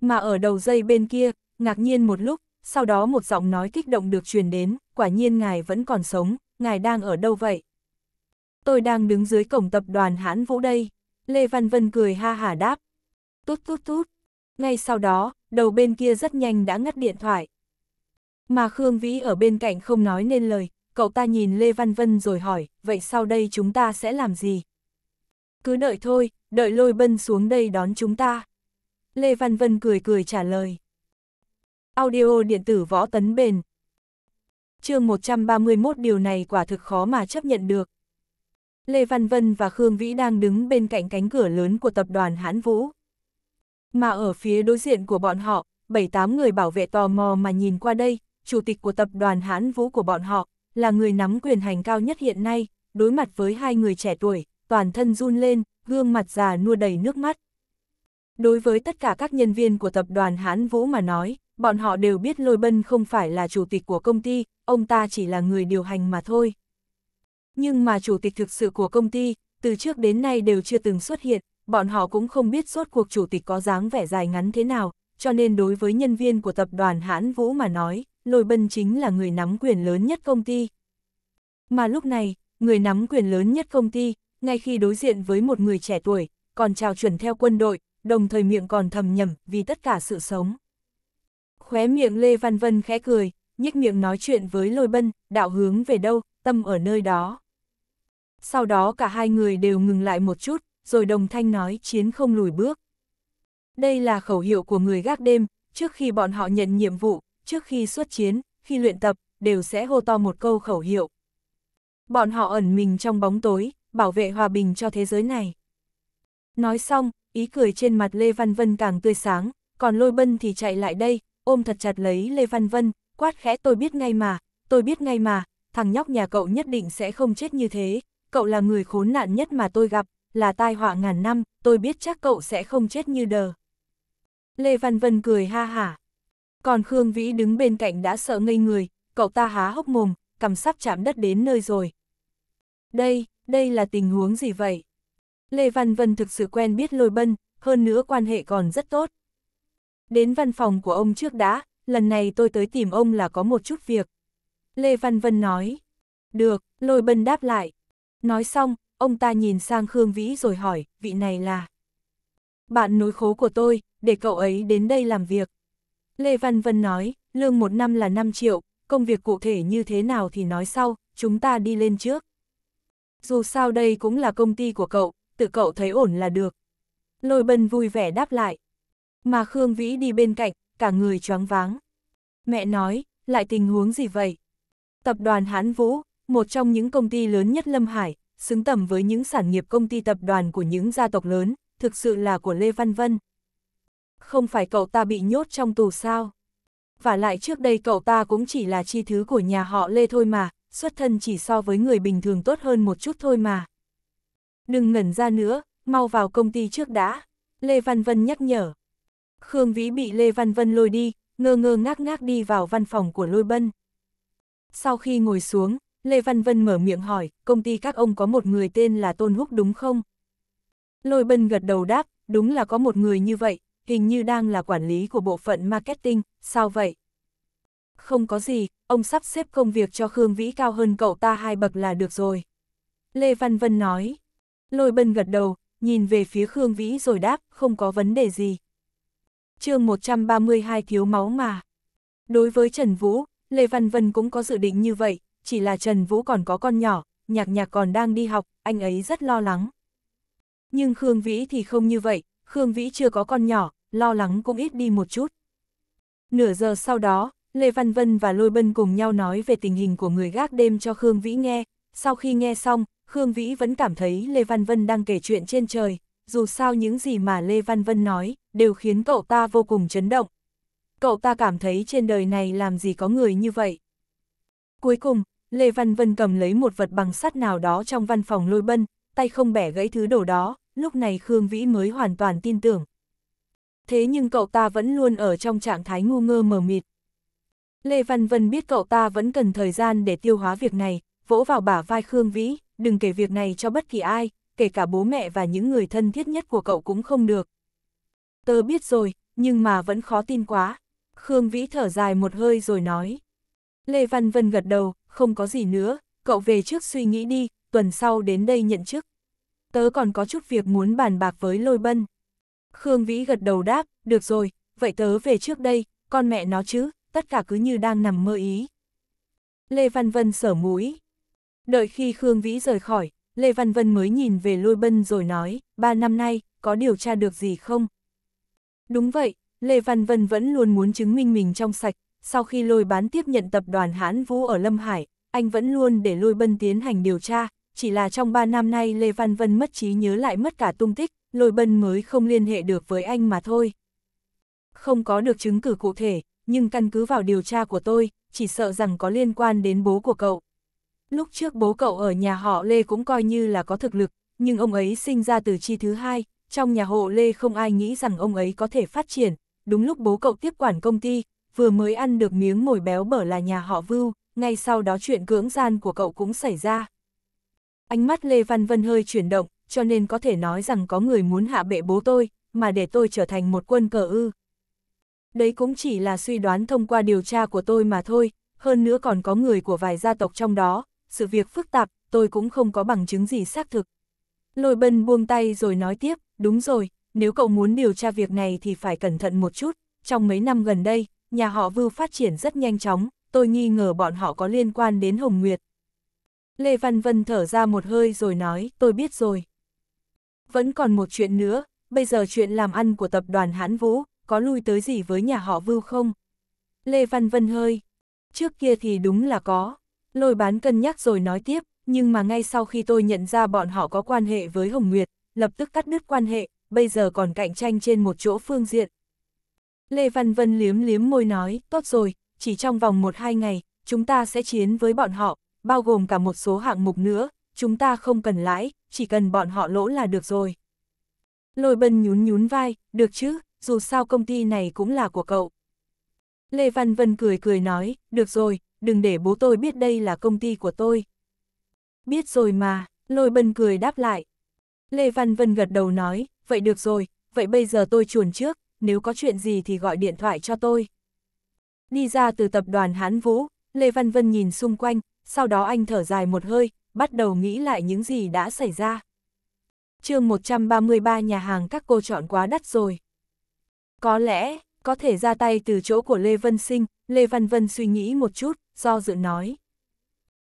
Mà ở đầu dây bên kia, ngạc nhiên một lúc, sau đó một giọng nói kích động được truyền đến, quả nhiên ngài vẫn còn sống, ngài đang ở đâu vậy? Tôi đang đứng dưới cổng tập đoàn Hãn Vũ đây. Lê Văn Vân cười ha hả đáp. Tút tút tút. Ngay sau đó, đầu bên kia rất nhanh đã ngắt điện thoại. Mà Khương Vĩ ở bên cạnh không nói nên lời, cậu ta nhìn Lê Văn Vân rồi hỏi, vậy sau đây chúng ta sẽ làm gì? Cứ đợi thôi, đợi lôi bân xuống đây đón chúng ta. Lê Văn Vân cười cười trả lời. Audio điện tử võ tấn bền. chương 131 điều này quả thực khó mà chấp nhận được. Lê Văn Vân và Khương Vĩ đang đứng bên cạnh cánh cửa lớn của tập đoàn hãn Vũ. Mà ở phía đối diện của bọn họ, 7-8 người bảo vệ tò mò mà nhìn qua đây, chủ tịch của tập đoàn Hán Vũ của bọn họ, là người nắm quyền hành cao nhất hiện nay, đối mặt với hai người trẻ tuổi, toàn thân run lên, gương mặt già nua đầy nước mắt. Đối với tất cả các nhân viên của tập đoàn Hán Vũ mà nói, bọn họ đều biết Lôi Bân không phải là chủ tịch của công ty, ông ta chỉ là người điều hành mà thôi. Nhưng mà chủ tịch thực sự của công ty, từ trước đến nay đều chưa từng xuất hiện, bọn họ cũng không biết suốt cuộc chủ tịch có dáng vẻ dài ngắn thế nào, cho nên đối với nhân viên của tập đoàn Hãn Vũ mà nói, Lôi Bân chính là người nắm quyền lớn nhất công ty. Mà lúc này, người nắm quyền lớn nhất công ty, ngay khi đối diện với một người trẻ tuổi, còn chào chuẩn theo quân đội, đồng thời miệng còn thầm nhầm vì tất cả sự sống. Khóe miệng Lê Văn Vân khẽ cười, nhếch miệng nói chuyện với Lôi Bân, đạo hướng về đâu, tâm ở nơi đó. Sau đó cả hai người đều ngừng lại một chút, rồi đồng thanh nói chiến không lùi bước. Đây là khẩu hiệu của người gác đêm, trước khi bọn họ nhận nhiệm vụ, trước khi xuất chiến, khi luyện tập, đều sẽ hô to một câu khẩu hiệu. Bọn họ ẩn mình trong bóng tối, bảo vệ hòa bình cho thế giới này. Nói xong, ý cười trên mặt Lê Văn Vân càng tươi sáng, còn lôi bân thì chạy lại đây, ôm thật chặt lấy Lê Văn Vân, quát khẽ tôi biết ngay mà, tôi biết ngay mà, thằng nhóc nhà cậu nhất định sẽ không chết như thế, cậu là người khốn nạn nhất mà tôi gặp, là tai họa ngàn năm, tôi biết chắc cậu sẽ không chết như đờ. Lê Văn Vân cười ha hả. Còn Khương Vĩ đứng bên cạnh đã sợ ngây người, cậu ta há hốc mồm, cầm sắp chạm đất đến nơi rồi. Đây, đây là tình huống gì vậy? Lê Văn Vân thực sự quen biết lôi bân, hơn nữa quan hệ còn rất tốt. Đến văn phòng của ông trước đã, lần này tôi tới tìm ông là có một chút việc. Lê Văn Vân nói. Được, lôi bân đáp lại. Nói xong, ông ta nhìn sang Khương Vĩ rồi hỏi, vị này là... Bạn nối khố của tôi, để cậu ấy đến đây làm việc. Lê Văn Vân nói, lương một năm là 5 triệu, công việc cụ thể như thế nào thì nói sau, chúng ta đi lên trước. Dù sao đây cũng là công ty của cậu, tự cậu thấy ổn là được. Lôi bân vui vẻ đáp lại. Mà Khương Vĩ đi bên cạnh, cả người choáng váng. Mẹ nói, lại tình huống gì vậy? Tập đoàn Hán Vũ, một trong những công ty lớn nhất Lâm Hải, xứng tầm với những sản nghiệp công ty tập đoàn của những gia tộc lớn, thực sự là của Lê Văn Vân. Không phải cậu ta bị nhốt trong tù sao? Và lại trước đây cậu ta cũng chỉ là chi thứ của nhà họ Lê thôi mà, xuất thân chỉ so với người bình thường tốt hơn một chút thôi mà. Đừng ngẩn ra nữa, mau vào công ty trước đã. Lê Văn Vân nhắc nhở. Khương Vĩ bị Lê Văn Vân lôi đi, ngơ ngơ ngác ngác đi vào văn phòng của Lôi Bân. Sau khi ngồi xuống, Lê Văn Vân mở miệng hỏi, công ty các ông có một người tên là Tôn Húc đúng không? Lôi Bân gật đầu đáp, đúng là có một người như vậy, hình như đang là quản lý của bộ phận marketing, sao vậy? Không có gì, ông sắp xếp công việc cho Khương Vĩ cao hơn cậu ta hai bậc là được rồi. Lê Văn Vân nói. Lôi Bân gật đầu, nhìn về phía Khương Vĩ rồi đáp, không có vấn đề gì. chương 132 thiếu máu mà. Đối với Trần Vũ, Lê Văn Vân cũng có dự định như vậy, chỉ là Trần Vũ còn có con nhỏ, nhạc nhạc còn đang đi học, anh ấy rất lo lắng. Nhưng Khương Vĩ thì không như vậy, Khương Vĩ chưa có con nhỏ, lo lắng cũng ít đi một chút. Nửa giờ sau đó, Lê Văn Vân và Lôi Bân cùng nhau nói về tình hình của người gác đêm cho Khương Vĩ nghe. Sau khi nghe xong, Khương Vĩ vẫn cảm thấy Lê Văn Vân đang kể chuyện trên trời, dù sao những gì mà Lê Văn Vân nói, đều khiến cậu ta vô cùng chấn động. Cậu ta cảm thấy trên đời này làm gì có người như vậy. Cuối cùng, Lê Văn Vân cầm lấy một vật bằng sắt nào đó trong văn phòng lôi bân, tay không bẻ gãy thứ đồ đó, lúc này Khương Vĩ mới hoàn toàn tin tưởng. Thế nhưng cậu ta vẫn luôn ở trong trạng thái ngu ngơ mờ mịt. Lê Văn Vân biết cậu ta vẫn cần thời gian để tiêu hóa việc này, vỗ vào bả vai Khương Vĩ, đừng kể việc này cho bất kỳ ai, kể cả bố mẹ và những người thân thiết nhất của cậu cũng không được. Tớ biết rồi, nhưng mà vẫn khó tin quá. Khương Vĩ thở dài một hơi rồi nói. Lê Văn Vân gật đầu, không có gì nữa, cậu về trước suy nghĩ đi, tuần sau đến đây nhận chức. Tớ còn có chút việc muốn bàn bạc với Lôi Bân. Khương Vĩ gật đầu đáp, được rồi, vậy tớ về trước đây, con mẹ nó chứ, tất cả cứ như đang nằm mơ ý. Lê Văn Vân sở mũi. Đợi khi Khương Vĩ rời khỏi, Lê Văn Vân mới nhìn về Lôi Bân rồi nói, ba năm nay, có điều tra được gì không? Đúng vậy, Lê Văn Vân vẫn luôn muốn chứng minh mình trong sạch, sau khi lôi bán tiếp nhận tập đoàn Hán Vũ ở Lâm Hải, anh vẫn luôn để lôi bân tiến hành điều tra, chỉ là trong 3 năm nay Lê Văn Vân mất trí nhớ lại mất cả tung tích, lôi bân mới không liên hệ được với anh mà thôi. Không có được chứng cứ cụ thể, nhưng căn cứ vào điều tra của tôi, chỉ sợ rằng có liên quan đến bố của cậu. Lúc trước bố cậu ở nhà họ Lê cũng coi như là có thực lực, nhưng ông ấy sinh ra từ chi thứ hai, trong nhà hộ Lê không ai nghĩ rằng ông ấy có thể phát triển, đúng lúc bố cậu tiếp quản công ty, vừa mới ăn được miếng mồi béo bở là nhà họ Vưu, ngay sau đó chuyện cưỡng gian của cậu cũng xảy ra. Ánh mắt Lê Văn Vân hơi chuyển động, cho nên có thể nói rằng có người muốn hạ bệ bố tôi, mà để tôi trở thành một quân cờ ư. Đấy cũng chỉ là suy đoán thông qua điều tra của tôi mà thôi, hơn nữa còn có người của vài gia tộc trong đó, sự việc phức tạp, tôi cũng không có bằng chứng gì xác thực. Lôi bân buông tay rồi nói tiếp, đúng rồi, nếu cậu muốn điều tra việc này thì phải cẩn thận một chút, trong mấy năm gần đây, nhà họ Vưu phát triển rất nhanh chóng, tôi nghi ngờ bọn họ có liên quan đến Hồng Nguyệt. Lê Văn Vân thở ra một hơi rồi nói, tôi biết rồi. Vẫn còn một chuyện nữa, bây giờ chuyện làm ăn của tập đoàn Hãn Vũ, có lui tới gì với nhà họ Vưu không? Lê Văn Vân hơi. Trước kia thì đúng là có. Lôi bán cân nhắc rồi nói tiếp, nhưng mà ngay sau khi tôi nhận ra bọn họ có quan hệ với Hồng Nguyệt, lập tức cắt đứt quan hệ, bây giờ còn cạnh tranh trên một chỗ phương diện. Lê Văn Vân liếm liếm môi nói, tốt rồi, chỉ trong vòng 1-2 ngày, chúng ta sẽ chiến với bọn họ, bao gồm cả một số hạng mục nữa, chúng ta không cần lãi, chỉ cần bọn họ lỗ là được rồi. Lôi bân nhún nhún vai, được chứ, dù sao công ty này cũng là của cậu. Lê Văn Vân cười cười nói, được rồi, đừng để bố tôi biết đây là công ty của tôi. Biết rồi mà, lôi bân cười đáp lại. Lê Văn Vân gật đầu nói, vậy được rồi, vậy bây giờ tôi chuồn trước, nếu có chuyện gì thì gọi điện thoại cho tôi. Đi ra từ tập đoàn Hán Vũ, Lê Văn Vân nhìn xung quanh, sau đó anh thở dài một hơi, bắt đầu nghĩ lại những gì đã xảy ra. chương 133 nhà hàng các cô chọn quá đắt rồi. Có lẽ, có thể ra tay từ chỗ của Lê Vân Sinh, Lê Văn Vân suy nghĩ một chút, do dự nói.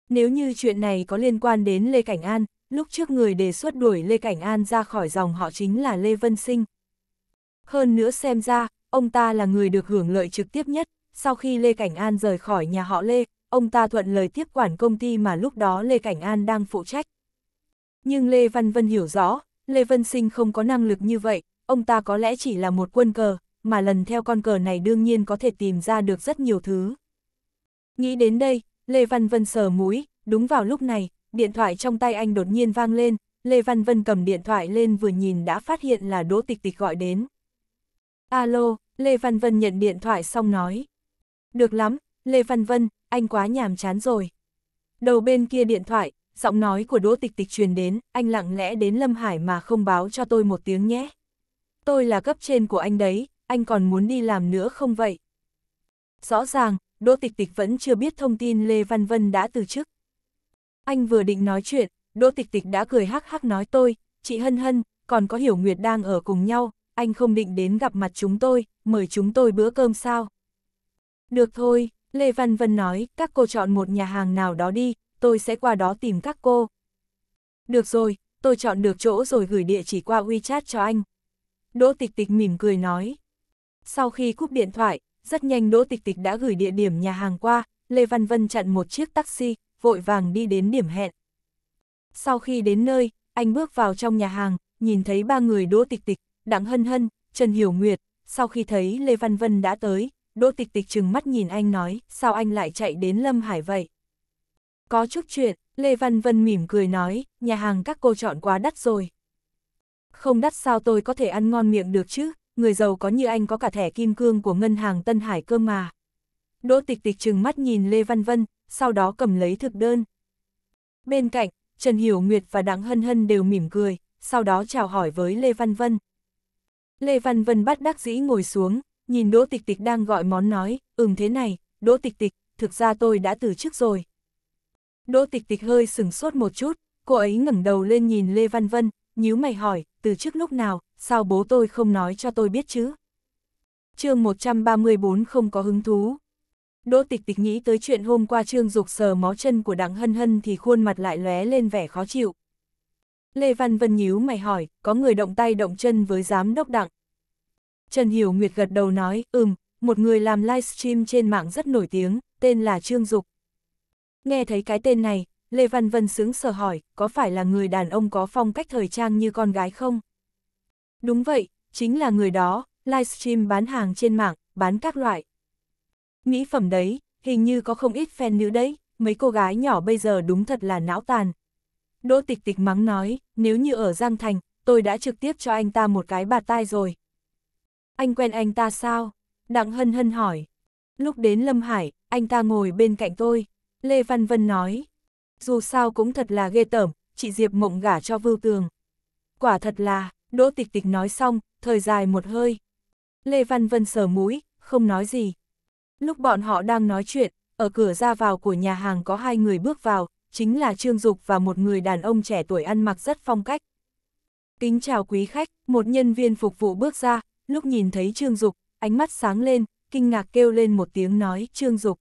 Nếu như chuyện này có liên quan đến Lê Cảnh An, lúc trước người đề xuất đuổi Lê Cảnh An ra khỏi dòng họ chính là Lê Vân Sinh. Hơn nữa xem ra, ông ta là người được hưởng lợi trực tiếp nhất, sau khi Lê Cảnh An rời khỏi nhà họ Lê, ông ta thuận lời tiếp quản công ty mà lúc đó Lê Cảnh An đang phụ trách. Nhưng Lê Văn Vân hiểu rõ, Lê Vân Sinh không có năng lực như vậy, ông ta có lẽ chỉ là một quân cờ, mà lần theo con cờ này đương nhiên có thể tìm ra được rất nhiều thứ. Nghĩ đến đây, Lê Văn Vân sờ mũi, đúng vào lúc này, điện thoại trong tay anh đột nhiên vang lên, Lê Văn Vân cầm điện thoại lên vừa nhìn đã phát hiện là Đỗ Tịch Tịch gọi đến. Alo, Lê Văn Vân nhận điện thoại xong nói. Được lắm, Lê Văn Vân, anh quá nhàm chán rồi. Đầu bên kia điện thoại, giọng nói của Đỗ Tịch Tịch truyền đến, anh lặng lẽ đến Lâm Hải mà không báo cho tôi một tiếng nhé. Tôi là cấp trên của anh đấy, anh còn muốn đi làm nữa không vậy? Rõ ràng, Đỗ Tịch Tịch vẫn chưa biết thông tin Lê Văn Vân đã từ chức. Anh vừa định nói chuyện, Đỗ Tịch Tịch đã cười hắc hắc nói tôi, chị Hân Hân, còn có Hiểu Nguyệt đang ở cùng nhau, anh không định đến gặp mặt chúng tôi, mời chúng tôi bữa cơm sao? Được thôi, Lê Văn Vân nói, các cô chọn một nhà hàng nào đó đi, tôi sẽ qua đó tìm các cô. Được rồi, tôi chọn được chỗ rồi gửi địa chỉ qua WeChat cho anh. Đỗ Tịch Tịch mỉm cười nói. Sau khi cúp điện thoại, rất nhanh Đỗ Tịch Tịch đã gửi địa điểm nhà hàng qua, Lê Văn Vân chặn một chiếc taxi, vội vàng đi đến điểm hẹn. Sau khi đến nơi, anh bước vào trong nhà hàng, nhìn thấy ba người Đỗ Tịch Tịch, Đặng Hân Hân, Trần Hiểu Nguyệt, sau khi thấy Lê Văn Vân đã tới, Đỗ Tịch Tịch chừng mắt nhìn anh nói, sao anh lại chạy đến Lâm Hải vậy? Có chút chuyện, Lê Văn Vân mỉm cười nói, nhà hàng các cô chọn quá đắt rồi. Không đắt sao tôi có thể ăn ngon miệng được chứ, người giàu có như anh có cả thẻ kim cương của ngân hàng Tân Hải cơ mà. Đỗ tịch tịch chừng mắt nhìn Lê Văn Vân, sau đó cầm lấy thực đơn. Bên cạnh, Trần Hiểu Nguyệt và Đặng Hân Hân đều mỉm cười, sau đó chào hỏi với Lê Văn Vân. Lê Văn Vân bắt đắc dĩ ngồi xuống, nhìn Đỗ Tịch Tịch đang gọi món nói, ừm thế này, Đỗ Tịch Tịch, thực ra tôi đã từ chức rồi. Đỗ Tịch Tịch hơi sừng sốt một chút, cô ấy ngẩng đầu lên nhìn Lê Văn Vân, nhíu mày hỏi, từ trước lúc nào, sao bố tôi không nói cho tôi biết chứ? chương 134 không có hứng thú. Đỗ tịch tịch nghĩ tới chuyện hôm qua Trương Dục sờ mó chân của Đặng Hân Hân thì khuôn mặt lại lóe lên vẻ khó chịu. Lê Văn Vân nhíu mày hỏi, có người động tay động chân với giám đốc Đặng. Trần Hiểu Nguyệt gật đầu nói, ừm, một người làm livestream trên mạng rất nổi tiếng, tên là Trương Dục. Nghe thấy cái tên này, Lê Văn Vân sướng sờ hỏi, có phải là người đàn ông có phong cách thời trang như con gái không? Đúng vậy, chính là người đó, livestream bán hàng trên mạng, bán các loại. Mỹ phẩm đấy, hình như có không ít fan nữ đấy, mấy cô gái nhỏ bây giờ đúng thật là não tàn. Đỗ tịch tịch mắng nói, nếu như ở Giang Thành, tôi đã trực tiếp cho anh ta một cái bạt tai rồi. Anh quen anh ta sao? Đặng hân hân hỏi. Lúc đến Lâm Hải, anh ta ngồi bên cạnh tôi. Lê Văn Vân nói. Dù sao cũng thật là ghê tởm, chị Diệp mộng gả cho Vưu Tường. Quả thật là, Đỗ Tịch Tịch nói xong, thời dài một hơi. Lê Văn Vân sờ mũi, không nói gì. Lúc bọn họ đang nói chuyện, ở cửa ra vào của nhà hàng có hai người bước vào, chính là Trương Dục và một người đàn ông trẻ tuổi ăn mặc rất phong cách. Kính chào quý khách, một nhân viên phục vụ bước ra, lúc nhìn thấy Trương Dục, ánh mắt sáng lên, kinh ngạc kêu lên một tiếng nói Trương Dục.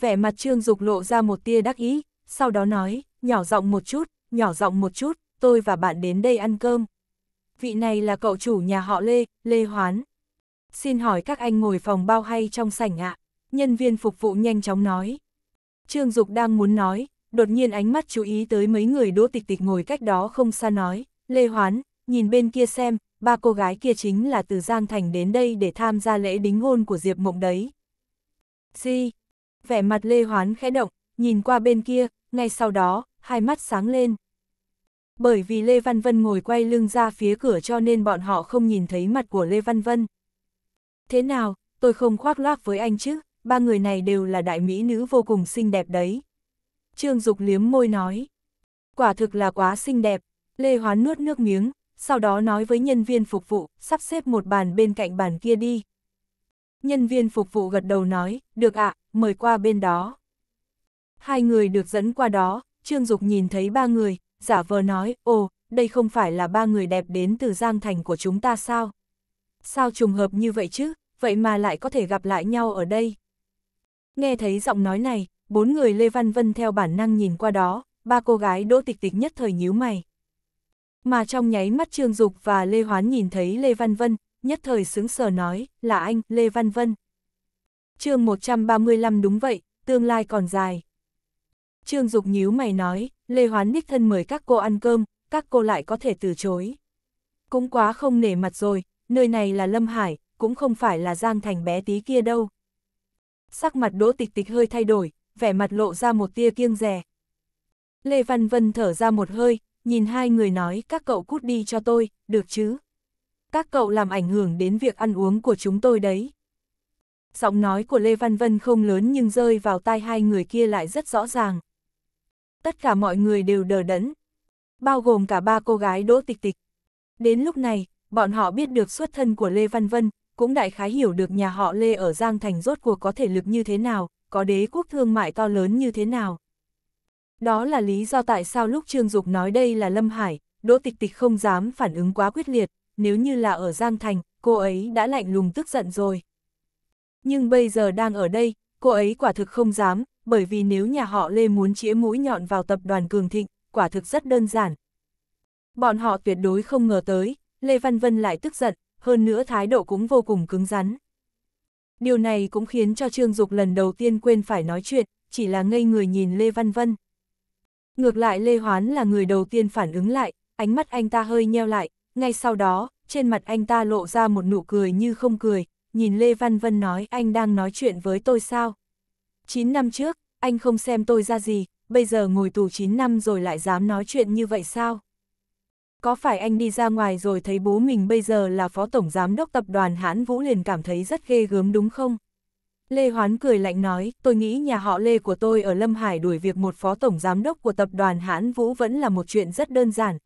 Vẻ mặt Trương Dục lộ ra một tia đắc ý, sau đó nói, nhỏ giọng một chút, nhỏ giọng một chút, tôi và bạn đến đây ăn cơm. Vị này là cậu chủ nhà họ Lê, Lê Hoán. Xin hỏi các anh ngồi phòng bao hay trong sảnh ạ? Nhân viên phục vụ nhanh chóng nói. Trương Dục đang muốn nói, đột nhiên ánh mắt chú ý tới mấy người đỗ tịch tịch ngồi cách đó không xa nói, Lê Hoán, nhìn bên kia xem, ba cô gái kia chính là từ Giang Thành đến đây để tham gia lễ đính hôn của Diệp Mộng đấy. Gì? Vẻ mặt Lê Hoán khẽ động, nhìn qua bên kia, ngay sau đó, hai mắt sáng lên. Bởi vì Lê Văn Vân ngồi quay lưng ra phía cửa cho nên bọn họ không nhìn thấy mặt của Lê Văn Vân. Thế nào, tôi không khoác loác với anh chứ, ba người này đều là đại mỹ nữ vô cùng xinh đẹp đấy. Trương Dục liếm môi nói. Quả thực là quá xinh đẹp, Lê Hoán nuốt nước miếng, sau đó nói với nhân viên phục vụ, sắp xếp một bàn bên cạnh bàn kia đi. Nhân viên phục vụ gật đầu nói, được ạ, mời qua bên đó. Hai người được dẫn qua đó, Trương Dục nhìn thấy ba người, giả vờ nói, ồ, đây không phải là ba người đẹp đến từ Giang Thành của chúng ta sao? Sao trùng hợp như vậy chứ, vậy mà lại có thể gặp lại nhau ở đây? Nghe thấy giọng nói này, bốn người Lê Văn Vân theo bản năng nhìn qua đó, ba cô gái đỗ tịch tịch nhất thời nhíu mày. Mà trong nháy mắt Trương Dục và Lê Hoán nhìn thấy Lê Văn Vân, nhất thời sướng sờ nói, là anh, Lê Văn Vân. chương 135 đúng vậy, tương lai còn dài. Trương Dục nhíu mày nói, Lê Hoán đích thân mời các cô ăn cơm, các cô lại có thể từ chối. Cũng quá không nể mặt rồi, nơi này là Lâm Hải, cũng không phải là Giang Thành bé tí kia đâu. Sắc mặt đỗ tịch tịch hơi thay đổi, vẻ mặt lộ ra một tia kiêng rè. Lê Văn Vân thở ra một hơi, nhìn hai người nói các cậu cút đi cho tôi, được chứ? Các cậu làm ảnh hưởng đến việc ăn uống của chúng tôi đấy. Giọng nói của Lê Văn Vân không lớn nhưng rơi vào tai hai người kia lại rất rõ ràng tất cả mọi người đều đờ đẫn, bao gồm cả ba cô gái đỗ tịch tịch. Đến lúc này, bọn họ biết được xuất thân của Lê Văn Vân, cũng đại khái hiểu được nhà họ Lê ở Giang Thành rốt cuộc có thể lực như thế nào, có đế quốc thương mại to lớn như thế nào. Đó là lý do tại sao lúc Trương Dục nói đây là Lâm Hải, Đỗ Tịch Tịch không dám phản ứng quá quyết liệt, nếu như là ở Giang Thành, cô ấy đã lạnh lùng tức giận rồi. Nhưng bây giờ đang ở đây, cô ấy quả thực không dám, bởi vì nếu nhà họ Lê muốn chĩa mũi nhọn vào tập đoàn Cường Thịnh, quả thực rất đơn giản. Bọn họ tuyệt đối không ngờ tới, Lê Văn Vân lại tức giận, hơn nữa thái độ cũng vô cùng cứng rắn. Điều này cũng khiến cho Trương Dục lần đầu tiên quên phải nói chuyện, chỉ là ngây người nhìn Lê Văn Vân. Ngược lại Lê Hoán là người đầu tiên phản ứng lại, ánh mắt anh ta hơi nheo lại, ngay sau đó, trên mặt anh ta lộ ra một nụ cười như không cười, nhìn Lê Văn Vân nói anh đang nói chuyện với tôi sao? 9 năm trước, anh không xem tôi ra gì, bây giờ ngồi tù 9 năm rồi lại dám nói chuyện như vậy sao? Có phải anh đi ra ngoài rồi thấy bố mình bây giờ là phó tổng giám đốc tập đoàn Hãn Vũ liền cảm thấy rất ghê gớm đúng không? Lê Hoán cười lạnh nói, tôi nghĩ nhà họ Lê của tôi ở Lâm Hải đuổi việc một phó tổng giám đốc của tập đoàn Hãn Vũ vẫn là một chuyện rất đơn giản.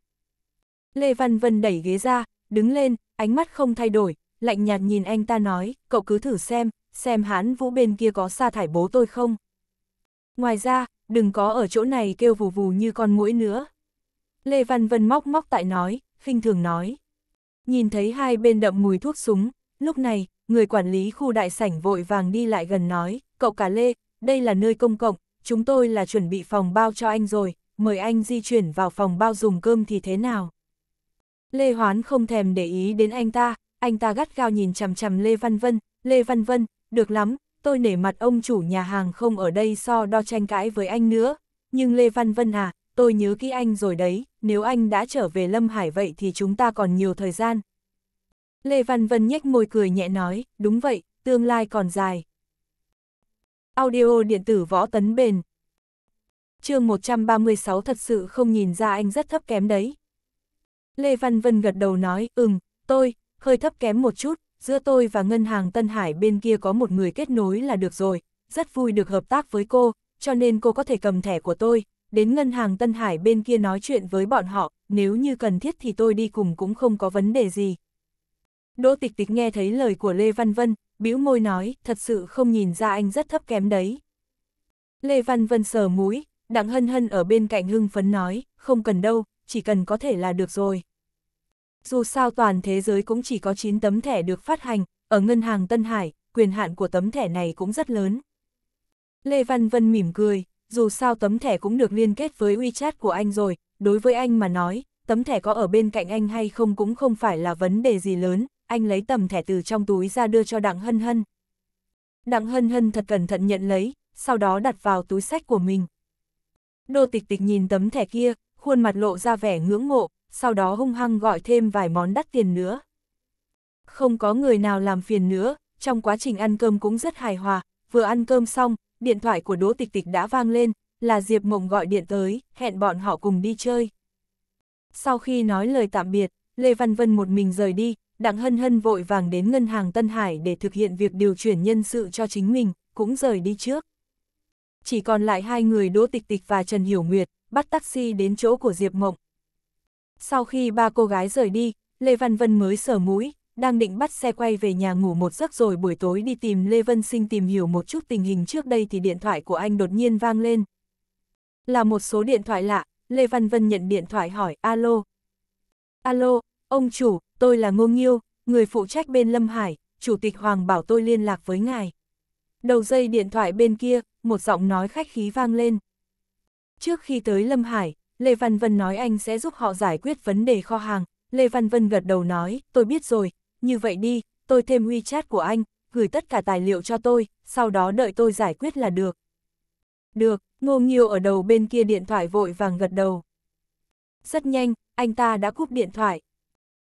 Lê Văn Vân đẩy ghế ra, đứng lên, ánh mắt không thay đổi, lạnh nhạt nhìn anh ta nói, cậu cứ thử xem, xem Hãn Vũ bên kia có sa thải bố tôi không. Ngoài ra, đừng có ở chỗ này kêu vù vù như con muỗi nữa. Lê Văn Vân móc móc tại nói, khinh thường nói. Nhìn thấy hai bên đậm mùi thuốc súng, lúc này, người quản lý khu đại sảnh vội vàng đi lại gần nói, cậu cả Lê, đây là nơi công cộng, chúng tôi là chuẩn bị phòng bao cho anh rồi, mời anh di chuyển vào phòng bao dùng cơm thì thế nào? Lê Hoán không thèm để ý đến anh ta, anh ta gắt gao nhìn chằm chằm Lê Văn Vân, Lê Văn Vân, được lắm, tôi nể mặt ông chủ nhà hàng không ở đây so đo tranh cãi với anh nữa, nhưng Lê Văn Vân à, tôi nhớ kỹ anh rồi đấy, nếu anh đã trở về Lâm Hải vậy thì chúng ta còn nhiều thời gian. Lê Văn Vân nhếch môi cười nhẹ nói, đúng vậy, tương lai còn dài. Audio điện tử võ tấn bền. chương 136 thật sự không nhìn ra anh rất thấp kém đấy. Lê Văn Vân gật đầu nói, ừm, tôi, hơi thấp kém một chút, giữa tôi và ngân hàng Tân Hải bên kia có một người kết nối là được rồi, rất vui được hợp tác với cô, cho nên cô có thể cầm thẻ của tôi, đến ngân hàng Tân Hải bên kia nói chuyện với bọn họ, nếu như cần thiết thì tôi đi cùng cũng không có vấn đề gì. Đỗ tịch tịch nghe thấy lời của Lê Văn Vân, bĩu môi nói, thật sự không nhìn ra anh rất thấp kém đấy. Lê Văn Vân sờ mũi, đặng hân hân ở bên cạnh hưng phấn nói, không cần đâu, chỉ cần có thể là được rồi. Dù sao toàn thế giới cũng chỉ có 9 tấm thẻ được phát hành, ở ngân hàng Tân Hải, quyền hạn của tấm thẻ này cũng rất lớn. Lê Văn Vân mỉm cười, dù sao tấm thẻ cũng được liên kết với WeChat của anh rồi, đối với anh mà nói, tấm thẻ có ở bên cạnh anh hay không cũng không phải là vấn đề gì lớn, anh lấy tầm thẻ từ trong túi ra đưa cho Đặng Hân Hân. Đặng Hân Hân thật cẩn thận nhận lấy, sau đó đặt vào túi sách của mình. Đô tịch tịch nhìn tấm thẻ kia, khuôn mặt lộ ra vẻ ngưỡng mộ, sau đó hung hăng gọi thêm vài món đắt tiền nữa. Không có người nào làm phiền nữa, trong quá trình ăn cơm cũng rất hài hòa, vừa ăn cơm xong, điện thoại của Đỗ Tịch Tịch đã vang lên, là Diệp Mộng gọi điện tới, hẹn bọn họ cùng đi chơi. Sau khi nói lời tạm biệt, Lê Văn Vân một mình rời đi, Đặng Hân Hân vội vàng đến ngân hàng Tân Hải để thực hiện việc điều chuyển nhân sự cho chính mình, cũng rời đi trước. Chỉ còn lại hai người Đỗ Tịch Tịch và Trần Hiểu Nguyệt, bắt taxi đến chỗ của Diệp Mộng. Sau khi ba cô gái rời đi, Lê Văn Vân mới sờ mũi, đang định bắt xe quay về nhà ngủ một giấc rồi buổi tối đi tìm Lê Vân Sinh tìm hiểu một chút tình hình trước đây thì điện thoại của anh đột nhiên vang lên. Là một số điện thoại lạ, Lê Văn Vân nhận điện thoại hỏi, alo. Alo, ông chủ, tôi là Ngô Nghiêu, người phụ trách bên Lâm Hải, chủ tịch Hoàng bảo tôi liên lạc với ngài. Đầu dây điện thoại bên kia, một giọng nói khách khí vang lên. Trước khi tới Lâm Hải, Lê Văn Vân nói anh sẽ giúp họ giải quyết vấn đề kho hàng. Lê Văn Vân gật đầu nói, tôi biết rồi, như vậy đi, tôi thêm WeChat của anh, gửi tất cả tài liệu cho tôi, sau đó đợi tôi giải quyết là được. Được, Ngô Nghiêu ở đầu bên kia điện thoại vội vàng gật đầu. Rất nhanh, anh ta đã cúp điện thoại.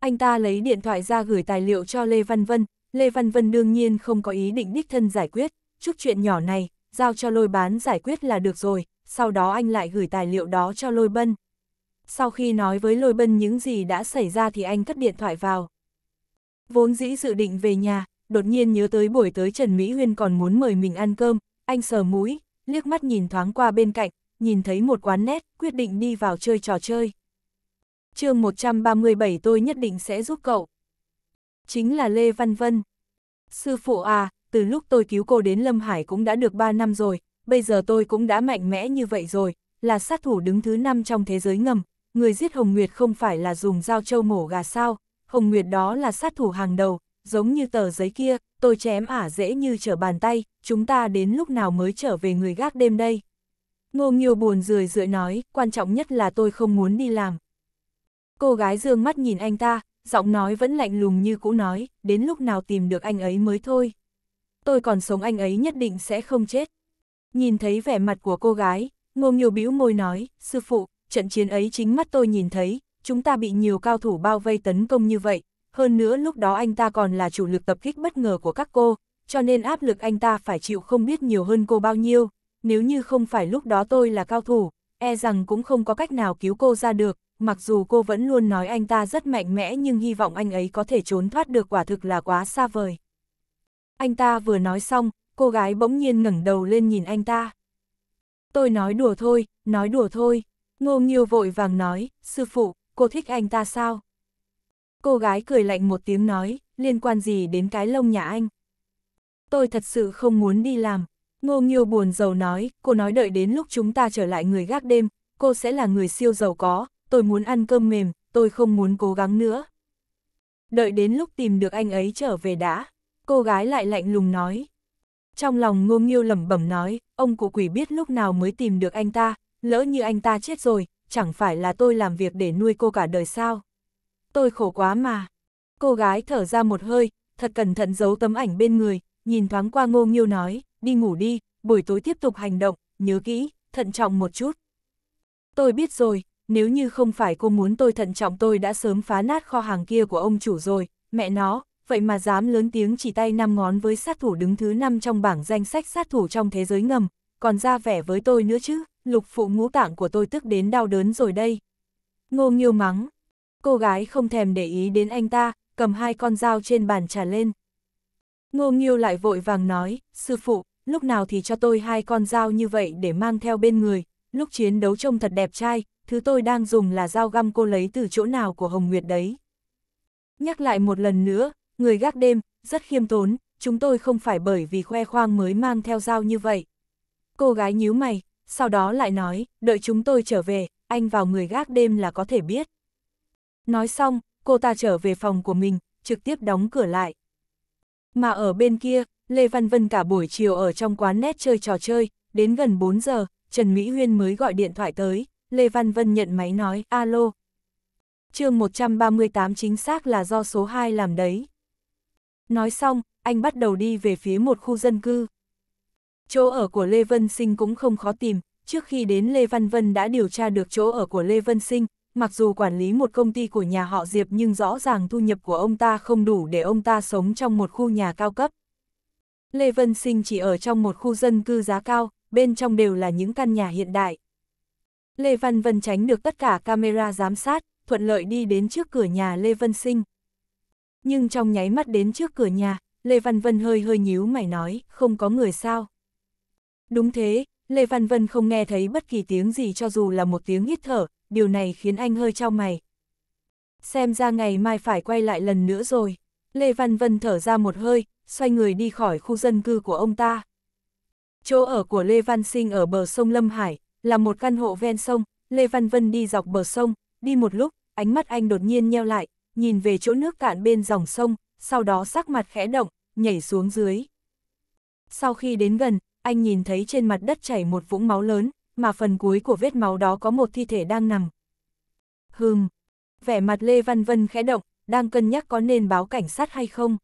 Anh ta lấy điện thoại ra gửi tài liệu cho Lê Văn Vân, Lê Văn Vân đương nhiên không có ý định đích thân giải quyết, chút chuyện nhỏ này, giao cho lôi bán giải quyết là được rồi, sau đó anh lại gửi tài liệu đó cho lôi bân. Sau khi nói với lôi bân những gì đã xảy ra thì anh cất điện thoại vào. Vốn dĩ dự định về nhà, đột nhiên nhớ tới buổi tới Trần Mỹ Huyên còn muốn mời mình ăn cơm, anh sờ mũi, liếc mắt nhìn thoáng qua bên cạnh, nhìn thấy một quán nét, quyết định đi vào chơi trò chơi chương 137 tôi nhất định sẽ giúp cậu. Chính là Lê Văn Vân. Sư phụ à, từ lúc tôi cứu cô đến Lâm Hải cũng đã được 3 năm rồi, bây giờ tôi cũng đã mạnh mẽ như vậy rồi, là sát thủ đứng thứ 5 trong thế giới ngầm, người giết Hồng Nguyệt không phải là dùng dao trâu mổ gà sao, Hồng Nguyệt đó là sát thủ hàng đầu, giống như tờ giấy kia, tôi chém ả dễ như trở bàn tay, chúng ta đến lúc nào mới trở về người gác đêm đây. Ngô Nghiêu buồn rười rượi nói, quan trọng nhất là tôi không muốn đi làm. Cô gái dương mắt nhìn anh ta, giọng nói vẫn lạnh lùng như cũ nói, đến lúc nào tìm được anh ấy mới thôi. Tôi còn sống anh ấy nhất định sẽ không chết. Nhìn thấy vẻ mặt của cô gái, Ngô nhiều bĩu môi nói, sư phụ, trận chiến ấy chính mắt tôi nhìn thấy, chúng ta bị nhiều cao thủ bao vây tấn công như vậy, hơn nữa lúc đó anh ta còn là chủ lực tập kích bất ngờ của các cô, cho nên áp lực anh ta phải chịu không biết nhiều hơn cô bao nhiêu, nếu như không phải lúc đó tôi là cao thủ, e rằng cũng không có cách nào cứu cô ra được, mặc dù cô vẫn luôn nói anh ta rất mạnh mẽ nhưng hy vọng anh ấy có thể trốn thoát được quả thực là quá xa vời. Anh ta vừa nói xong, cô gái bỗng nhiên ngẩng đầu lên nhìn anh ta. Tôi nói đùa thôi, nói đùa thôi. Ngô Nghiêu vội vàng nói, sư phụ, cô thích anh ta sao? Cô gái cười lạnh một tiếng nói, liên quan gì đến cái lông nhà anh? Tôi thật sự không muốn đi làm. Ngô Nghiêu buồn giàu nói, cô nói đợi đến lúc chúng ta trở lại người gác đêm, cô sẽ là người siêu giàu có, tôi muốn ăn cơm mềm, tôi không muốn cố gắng nữa. Đợi đến lúc tìm được anh ấy trở về đã, cô gái lại lạnh lùng nói. Trong lòng ngô nghiêu lẩm bẩm nói, ông cụ quỷ biết lúc nào mới tìm được anh ta, lỡ như anh ta chết rồi, chẳng phải là tôi làm việc để nuôi cô cả đời sao. Tôi khổ quá mà. Cô gái thở ra một hơi, thật cẩn thận giấu tấm ảnh bên người, nhìn thoáng qua ngô nghiêu nói, đi ngủ đi, buổi tối tiếp tục hành động, nhớ kỹ, thận trọng một chút. Tôi biết rồi, nếu như không phải cô muốn tôi thận trọng tôi đã sớm phá nát kho hàng kia của ông chủ rồi, mẹ nó, vậy mà dám lớn tiếng chỉ tay năm ngón với sát thủ đứng thứ năm trong bảng danh sách sát thủ trong thế giới ngầm, còn ra vẻ với tôi nữa chứ, lục phụ ngũ tạng của tôi tức đến đau đớn rồi đây. Ngô nghiêu mắng, cô gái không thèm để ý đến anh ta, cầm hai con dao trên bàn trà lên. Ngô nghiêu lại vội vàng nói, sư phụ, lúc nào thì cho tôi hai con dao như vậy để mang theo bên người, lúc chiến đấu trông thật đẹp trai, thứ tôi đang dùng là dao găm cô lấy từ chỗ nào của Hồng Nguyệt đấy. Nhắc lại một lần nữa, người gác đêm, rất khiêm tốn, chúng tôi không phải bởi vì khoe khoang mới mang theo dao như vậy. Cô gái nhíu mày, sau đó lại nói, đợi chúng tôi trở về, anh vào người gác đêm là có thể biết. Nói xong, cô ta trở về phòng của mình, trực tiếp đóng cửa lại. Mà ở bên kia, Lê Văn Vân cả buổi chiều ở trong quán nét chơi trò chơi, đến gần 4 giờ, Trần Mỹ Huyên mới gọi điện thoại tới, Lê Văn Vân nhận máy nói, alo. chương 138 chính xác là do số 2 làm đấy. Nói xong, anh bắt đầu đi về phía một khu dân cư. Chỗ ở của Lê Vân Sinh cũng không khó tìm, trước khi đến Lê Văn Vân đã điều tra được chỗ ở của Lê Vân Sinh, mặc dù quản lý một công ty của nhà họ Diệp nhưng rõ ràng thu nhập của ông ta không đủ để ông ta sống trong một khu nhà cao cấp. Lê Vân Sinh chỉ ở trong một khu dân cư giá cao, bên trong đều là những căn nhà hiện đại. Lê Văn Vân tránh được tất cả camera giám sát, thuận lợi đi đến trước cửa nhà Lê Vân Sinh. Nhưng trong nháy mắt đến trước cửa nhà, Lê Văn Vân hơi hơi nhíu mày nói, không có người sao. Đúng thế, Lê Văn Vân không nghe thấy bất kỳ tiếng gì cho dù là một tiếng hít thở, điều này khiến anh hơi trao mày. Xem ra ngày mai phải quay lại lần nữa rồi. Lê Văn Vân thở ra một hơi, xoay người đi khỏi khu dân cư của ông ta. Chỗ ở của Lê Văn Sinh ở bờ sông Lâm Hải, là một căn hộ ven sông, Lê Văn Vân đi dọc bờ sông, đi một lúc, ánh mắt anh đột nhiên nheo lại, nhìn về chỗ nước cạn bên dòng sông, sau đó sắc mặt khẽ động, nhảy xuống dưới. Sau khi đến gần, anh nhìn thấy trên mặt đất chảy một vũng máu lớn, mà phần cuối của vết máu đó có một thi thể đang nằm. Hừm, vẻ mặt Lê Văn Vân khẽ động, đang cân nhắc có nên báo cảnh sát hay không.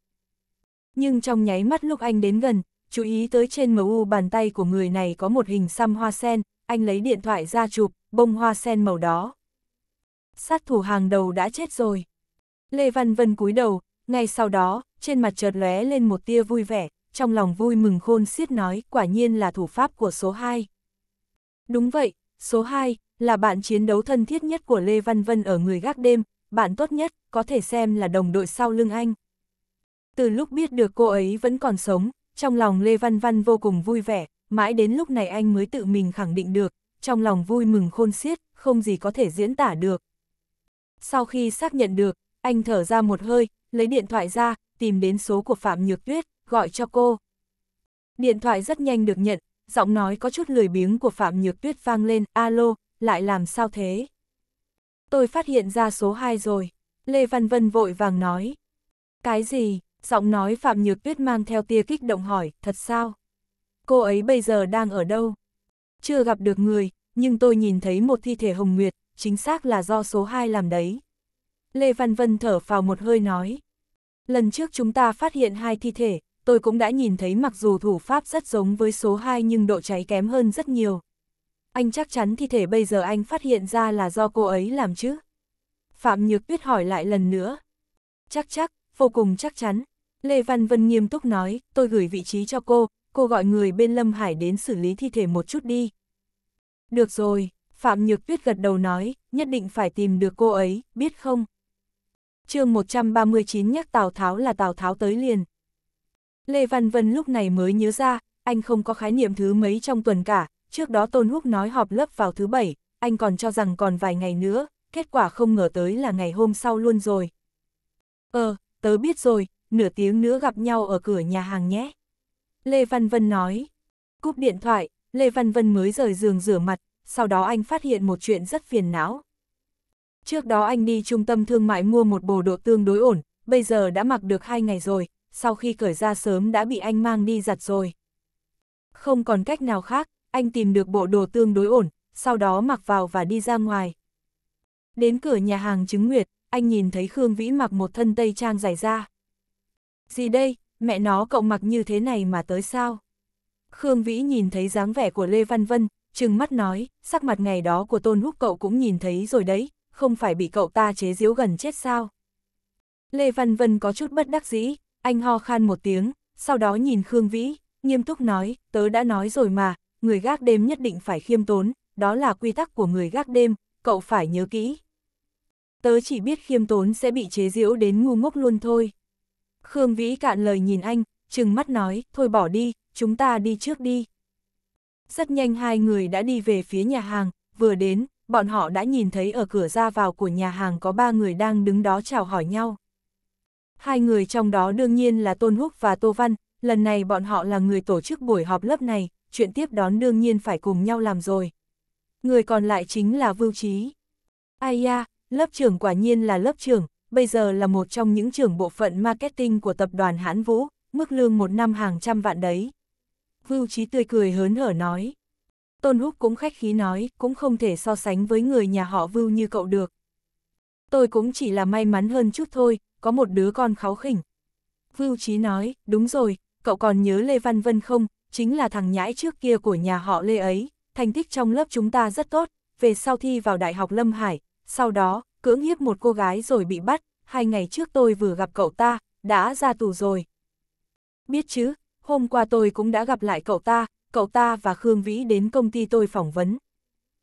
Nhưng trong nháy mắt lúc anh đến gần, chú ý tới trên MU bàn tay của người này có một hình xăm hoa sen, anh lấy điện thoại ra chụp, bông hoa sen màu đó. Sát thủ hàng đầu đã chết rồi. Lê Văn Vân cúi đầu, ngay sau đó, trên mặt chợt lóe lên một tia vui vẻ, trong lòng vui mừng khôn xiết nói, quả nhiên là thủ pháp của số 2. Đúng vậy, số 2, là bạn chiến đấu thân thiết nhất của Lê Văn Vân ở người gác đêm, bạn tốt nhất, có thể xem là đồng đội sau lưng anh. Từ lúc biết được cô ấy vẫn còn sống, trong lòng Lê Văn Văn vô cùng vui vẻ, mãi đến lúc này anh mới tự mình khẳng định được, trong lòng vui mừng khôn xiết, không gì có thể diễn tả được. Sau khi xác nhận được, anh thở ra một hơi, lấy điện thoại ra, tìm đến số của Phạm Nhược Tuyết, gọi cho cô. Điện thoại rất nhanh được nhận, giọng nói có chút lười biếng của Phạm Nhược Tuyết vang lên, alo, lại làm sao thế? Tôi phát hiện ra số 2 rồi, Lê Văn Vân vội vàng nói. Cái gì? Giọng nói Phạm Nhược Tuyết mang theo tia kích động hỏi, thật sao? Cô ấy bây giờ đang ở đâu? Chưa gặp được người, nhưng tôi nhìn thấy một thi thể hồng nguyệt, chính xác là do số 2 làm đấy. Lê Văn Vân thở vào một hơi nói. Lần trước chúng ta phát hiện hai thi thể, tôi cũng đã nhìn thấy mặc dù thủ pháp rất giống với số 2 nhưng độ cháy kém hơn rất nhiều. Anh chắc chắn thi thể bây giờ anh phát hiện ra là do cô ấy làm chứ? Phạm Nhược Tuyết hỏi lại lần nữa. Chắc chắc, vô cùng chắc chắn. Lê Văn Vân nghiêm túc nói, tôi gửi vị trí cho cô, cô gọi người bên Lâm Hải đến xử lý thi thể một chút đi. Được rồi, Phạm Nhược Tuyết gật đầu nói, nhất định phải tìm được cô ấy, biết không? chương 139 nhắc Tào Tháo là Tào Tháo tới liền. Lê Văn Vân lúc này mới nhớ ra, anh không có khái niệm thứ mấy trong tuần cả, trước đó Tôn Húc nói họp lớp vào thứ bảy, anh còn cho rằng còn vài ngày nữa, kết quả không ngờ tới là ngày hôm sau luôn rồi. Ờ, tớ biết rồi, nửa tiếng nữa gặp nhau ở cửa nhà hàng nhé. Lê Văn Vân nói. Cúp điện thoại, Lê Văn Vân mới rời giường rửa mặt, sau đó anh phát hiện một chuyện rất phiền não. Trước đó anh đi trung tâm thương mại mua một bộ đồ tương đối ổn, bây giờ đã mặc được hai ngày rồi, sau khi cởi ra sớm đã bị anh mang đi giặt rồi. Không còn cách nào khác, anh tìm được bộ đồ tương đối ổn, sau đó mặc vào và đi ra ngoài. Đến cửa nhà hàng trứng nguyệt, anh nhìn thấy Khương Vĩ mặc một thân tây trang dài da. Gì đây, mẹ nó cậu mặc như thế này mà tới sao? Khương Vĩ nhìn thấy dáng vẻ của Lê Văn Vân, trừng mắt nói, sắc mặt ngày đó của Tôn Húc cậu cũng nhìn thấy rồi đấy, không phải bị cậu ta chế giễu gần chết sao? Lê Văn Vân có chút bất đắc dĩ, anh ho khan một tiếng, sau đó nhìn Khương Vĩ, nghiêm túc nói, tớ đã nói rồi mà, người gác đêm nhất định phải khiêm tốn, đó là quy tắc của người gác đêm, cậu phải nhớ kỹ. Tớ chỉ biết khiêm tốn sẽ bị chế giễu đến ngu ngốc luôn thôi. Khương Vĩ cạn lời nhìn anh, trừng mắt nói, thôi bỏ đi, chúng ta đi trước đi. Rất nhanh hai người đã đi về phía nhà hàng, vừa đến, bọn họ đã nhìn thấy ở cửa ra vào của nhà hàng có ba người đang đứng đó chào hỏi nhau. Hai người trong đó đương nhiên là Tôn Húc và Tô Văn, lần này bọn họ là người tổ chức buổi họp lớp này, chuyện tiếp đón đương nhiên phải cùng nhau làm rồi. Người còn lại chính là Vưu Trí. Ai ya, lớp trưởng quả nhiên là lớp trưởng, bây giờ là một trong những trưởng bộ phận marketing của tập đoàn Hãn Vũ, mức lương một năm hàng trăm vạn đấy. Vưu Trí tươi cười hớn hở nói. Tôn Húc cũng khách khí nói, cũng không thể so sánh với người nhà họ Vưu như cậu được. Tôi cũng chỉ là may mắn hơn chút thôi, có một đứa con kháu khỉnh. Vưu Trí nói, đúng rồi, cậu còn nhớ Lê Văn Vân không, chính là thằng nhãi trước kia của nhà họ Lê ấy, thành tích trong lớp chúng ta rất tốt, về sau thi vào Đại học Lâm Hải, sau đó, cưỡng hiếp một cô gái rồi bị bắt, hai ngày trước tôi vừa gặp cậu ta, đã ra tù rồi. Biết chứ, hôm qua tôi cũng đã gặp lại cậu ta, cậu ta và Khương Vĩ đến công ty tôi phỏng vấn.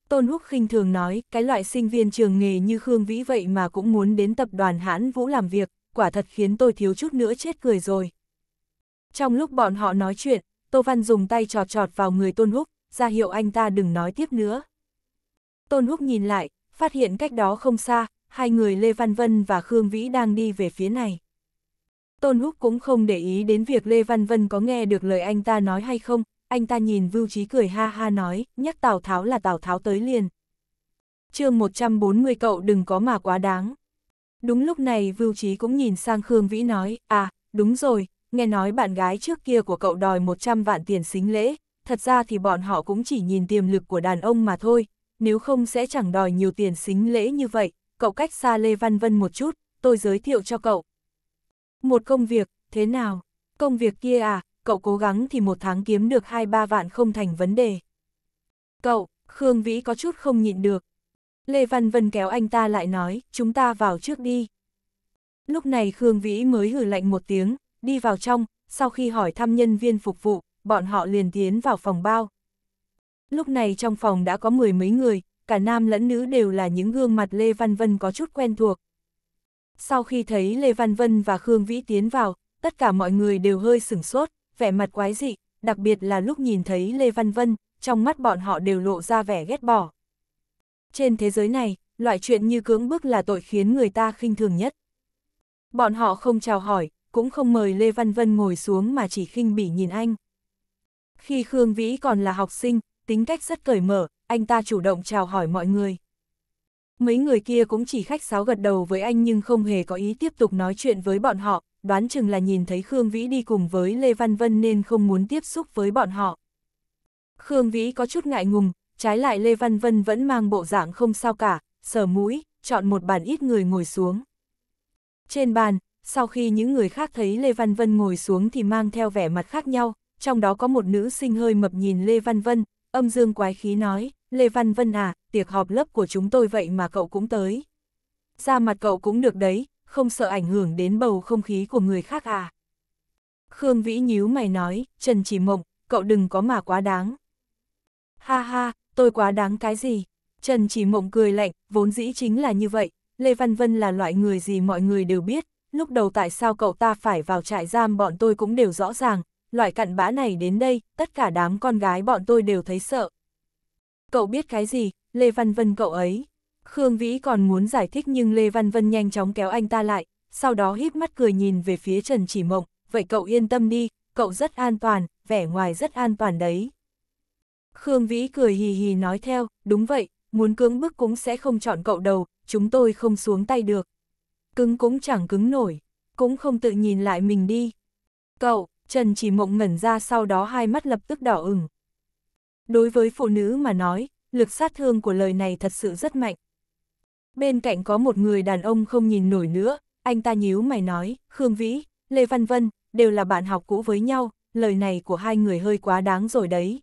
Tôn Húc khinh thường nói, cái loại sinh viên trường nghề như Khương Vĩ vậy mà cũng muốn đến tập đoàn hãn Vũ làm việc, quả thật khiến tôi thiếu chút nữa chết cười rồi. Trong lúc bọn họ nói chuyện, Tô Văn dùng tay trọt trọt vào người Tôn Húc, ra hiệu anh ta đừng nói tiếp nữa. Tôn Húc nhìn lại, phát hiện cách đó không xa, hai người Lê Văn Vân và Khương Vĩ đang đi về phía này. Tôn Húc cũng không để ý đến việc Lê Văn Vân có nghe được lời anh ta nói hay không, anh ta nhìn Vưu Trí cười ha ha nói, nhắc Tào Tháo là Tào Tháo tới liền. chương 140 cậu đừng có mà quá đáng. Đúng lúc này Vưu Trí cũng nhìn sang Khương Vĩ nói, à, đúng rồi, nghe nói bạn gái trước kia của cậu đòi 100 vạn tiền xính lễ, thật ra thì bọn họ cũng chỉ nhìn tiềm lực của đàn ông mà thôi, nếu không sẽ chẳng đòi nhiều tiền xính lễ như vậy, cậu cách xa Lê Văn Vân một chút, tôi giới thiệu cho cậu. Một công việc, thế nào? Công việc kia à, cậu cố gắng thì một tháng kiếm được 2-3 vạn không thành vấn đề. Cậu, Khương Vĩ có chút không nhịn được. Lê Văn Vân kéo anh ta lại nói, chúng ta vào trước đi. Lúc này Khương Vĩ mới hử lạnh một tiếng, đi vào trong, sau khi hỏi thăm nhân viên phục vụ, bọn họ liền tiến vào phòng bao. Lúc này trong phòng đã có mười mấy người, cả nam lẫn nữ đều là những gương mặt Lê Văn Vân có chút quen thuộc. Sau khi thấy Lê Văn Vân và Khương Vĩ tiến vào, tất cả mọi người đều hơi sửng sốt, vẻ mặt quái dị, đặc biệt là lúc nhìn thấy Lê Văn Vân, trong mắt bọn họ đều lộ ra vẻ ghét bỏ. Trên thế giới này, loại chuyện như cưỡng bức là tội khiến người ta khinh thường nhất. Bọn họ không chào hỏi, cũng không mời Lê Văn Vân ngồi xuống mà chỉ khinh bỉ nhìn anh. Khi Khương Vĩ còn là học sinh, tính cách rất cởi mở, anh ta chủ động chào hỏi mọi người. Mấy người kia cũng chỉ khách sáo gật đầu với anh nhưng không hề có ý tiếp tục nói chuyện với bọn họ, đoán chừng là nhìn thấy Khương Vĩ đi cùng với Lê Văn Vân nên không muốn tiếp xúc với bọn họ. Khương Vĩ có chút ngại ngùng, trái lại Lê Văn Vân vẫn mang bộ dạng không sao cả, sờ mũi, chọn một bàn ít người ngồi xuống. Trên bàn, sau khi những người khác thấy Lê Văn Vân ngồi xuống thì mang theo vẻ mặt khác nhau, trong đó có một nữ sinh hơi mập nhìn Lê Văn Vân, âm dương quái khí nói, Lê Văn Vân à, tiệc họp lớp của chúng tôi vậy mà cậu cũng tới. Ra mặt cậu cũng được đấy, không sợ ảnh hưởng đến bầu không khí của người khác à. Khương Vĩ nhíu mày nói, Trần Chỉ Mộng, cậu đừng có mà quá đáng. Ha ha, tôi quá đáng cái gì? Trần Chỉ Mộng cười lạnh, vốn dĩ chính là như vậy, Lê Văn Vân là loại người gì mọi người đều biết, lúc đầu tại sao cậu ta phải vào trại giam bọn tôi cũng đều rõ ràng, loại cặn bã này đến đây, tất cả đám con gái bọn tôi đều thấy sợ. Cậu biết cái gì, Lê Văn Vân cậu ấy. Khương Vĩ còn muốn giải thích nhưng Lê Văn Vân nhanh chóng kéo anh ta lại, sau đó híp mắt cười nhìn về phía Trần Chỉ Mộng, vậy cậu yên tâm đi, cậu rất an toàn, vẻ ngoài rất an toàn đấy. Khương Vĩ cười hì hì nói theo, đúng vậy, muốn cưỡng bức cũng sẽ không chọn cậu đầu, chúng tôi không xuống tay được. Cứng cũng chẳng cứng nổi, cũng không tự nhìn lại mình đi. Cậu, Trần chỉ mộng ngẩn ra sau đó hai mắt lập tức đỏ ửng. Đối với phụ nữ mà nói, lực sát thương của lời này thật sự rất mạnh. Bên cạnh có một người đàn ông không nhìn nổi nữa, anh ta nhíu mày nói, Khương Vĩ, Lê Văn Vân, đều là bạn học cũ với nhau, lời này của hai người hơi quá đáng rồi đấy.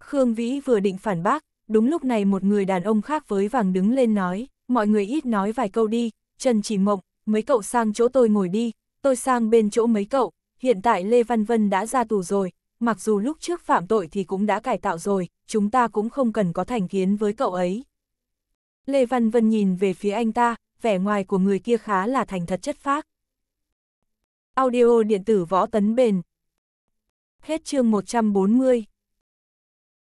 Khương Vĩ vừa định phản bác, đúng lúc này một người đàn ông khác với vàng đứng lên nói, mọi người ít nói vài câu đi, Trần Chỉ Mộng, mấy cậu sang chỗ tôi ngồi đi, tôi sang bên chỗ mấy cậu, hiện tại Lê Văn Vân đã ra tù rồi, mặc dù lúc trước phạm tội thì cũng đã cải tạo rồi, chúng ta cũng không cần có thành kiến với cậu ấy. Lê Văn Vân nhìn về phía anh ta, vẻ ngoài của người kia khá là thành thật chất phác. Audio điện tử võ tấn bền. Hết chương 140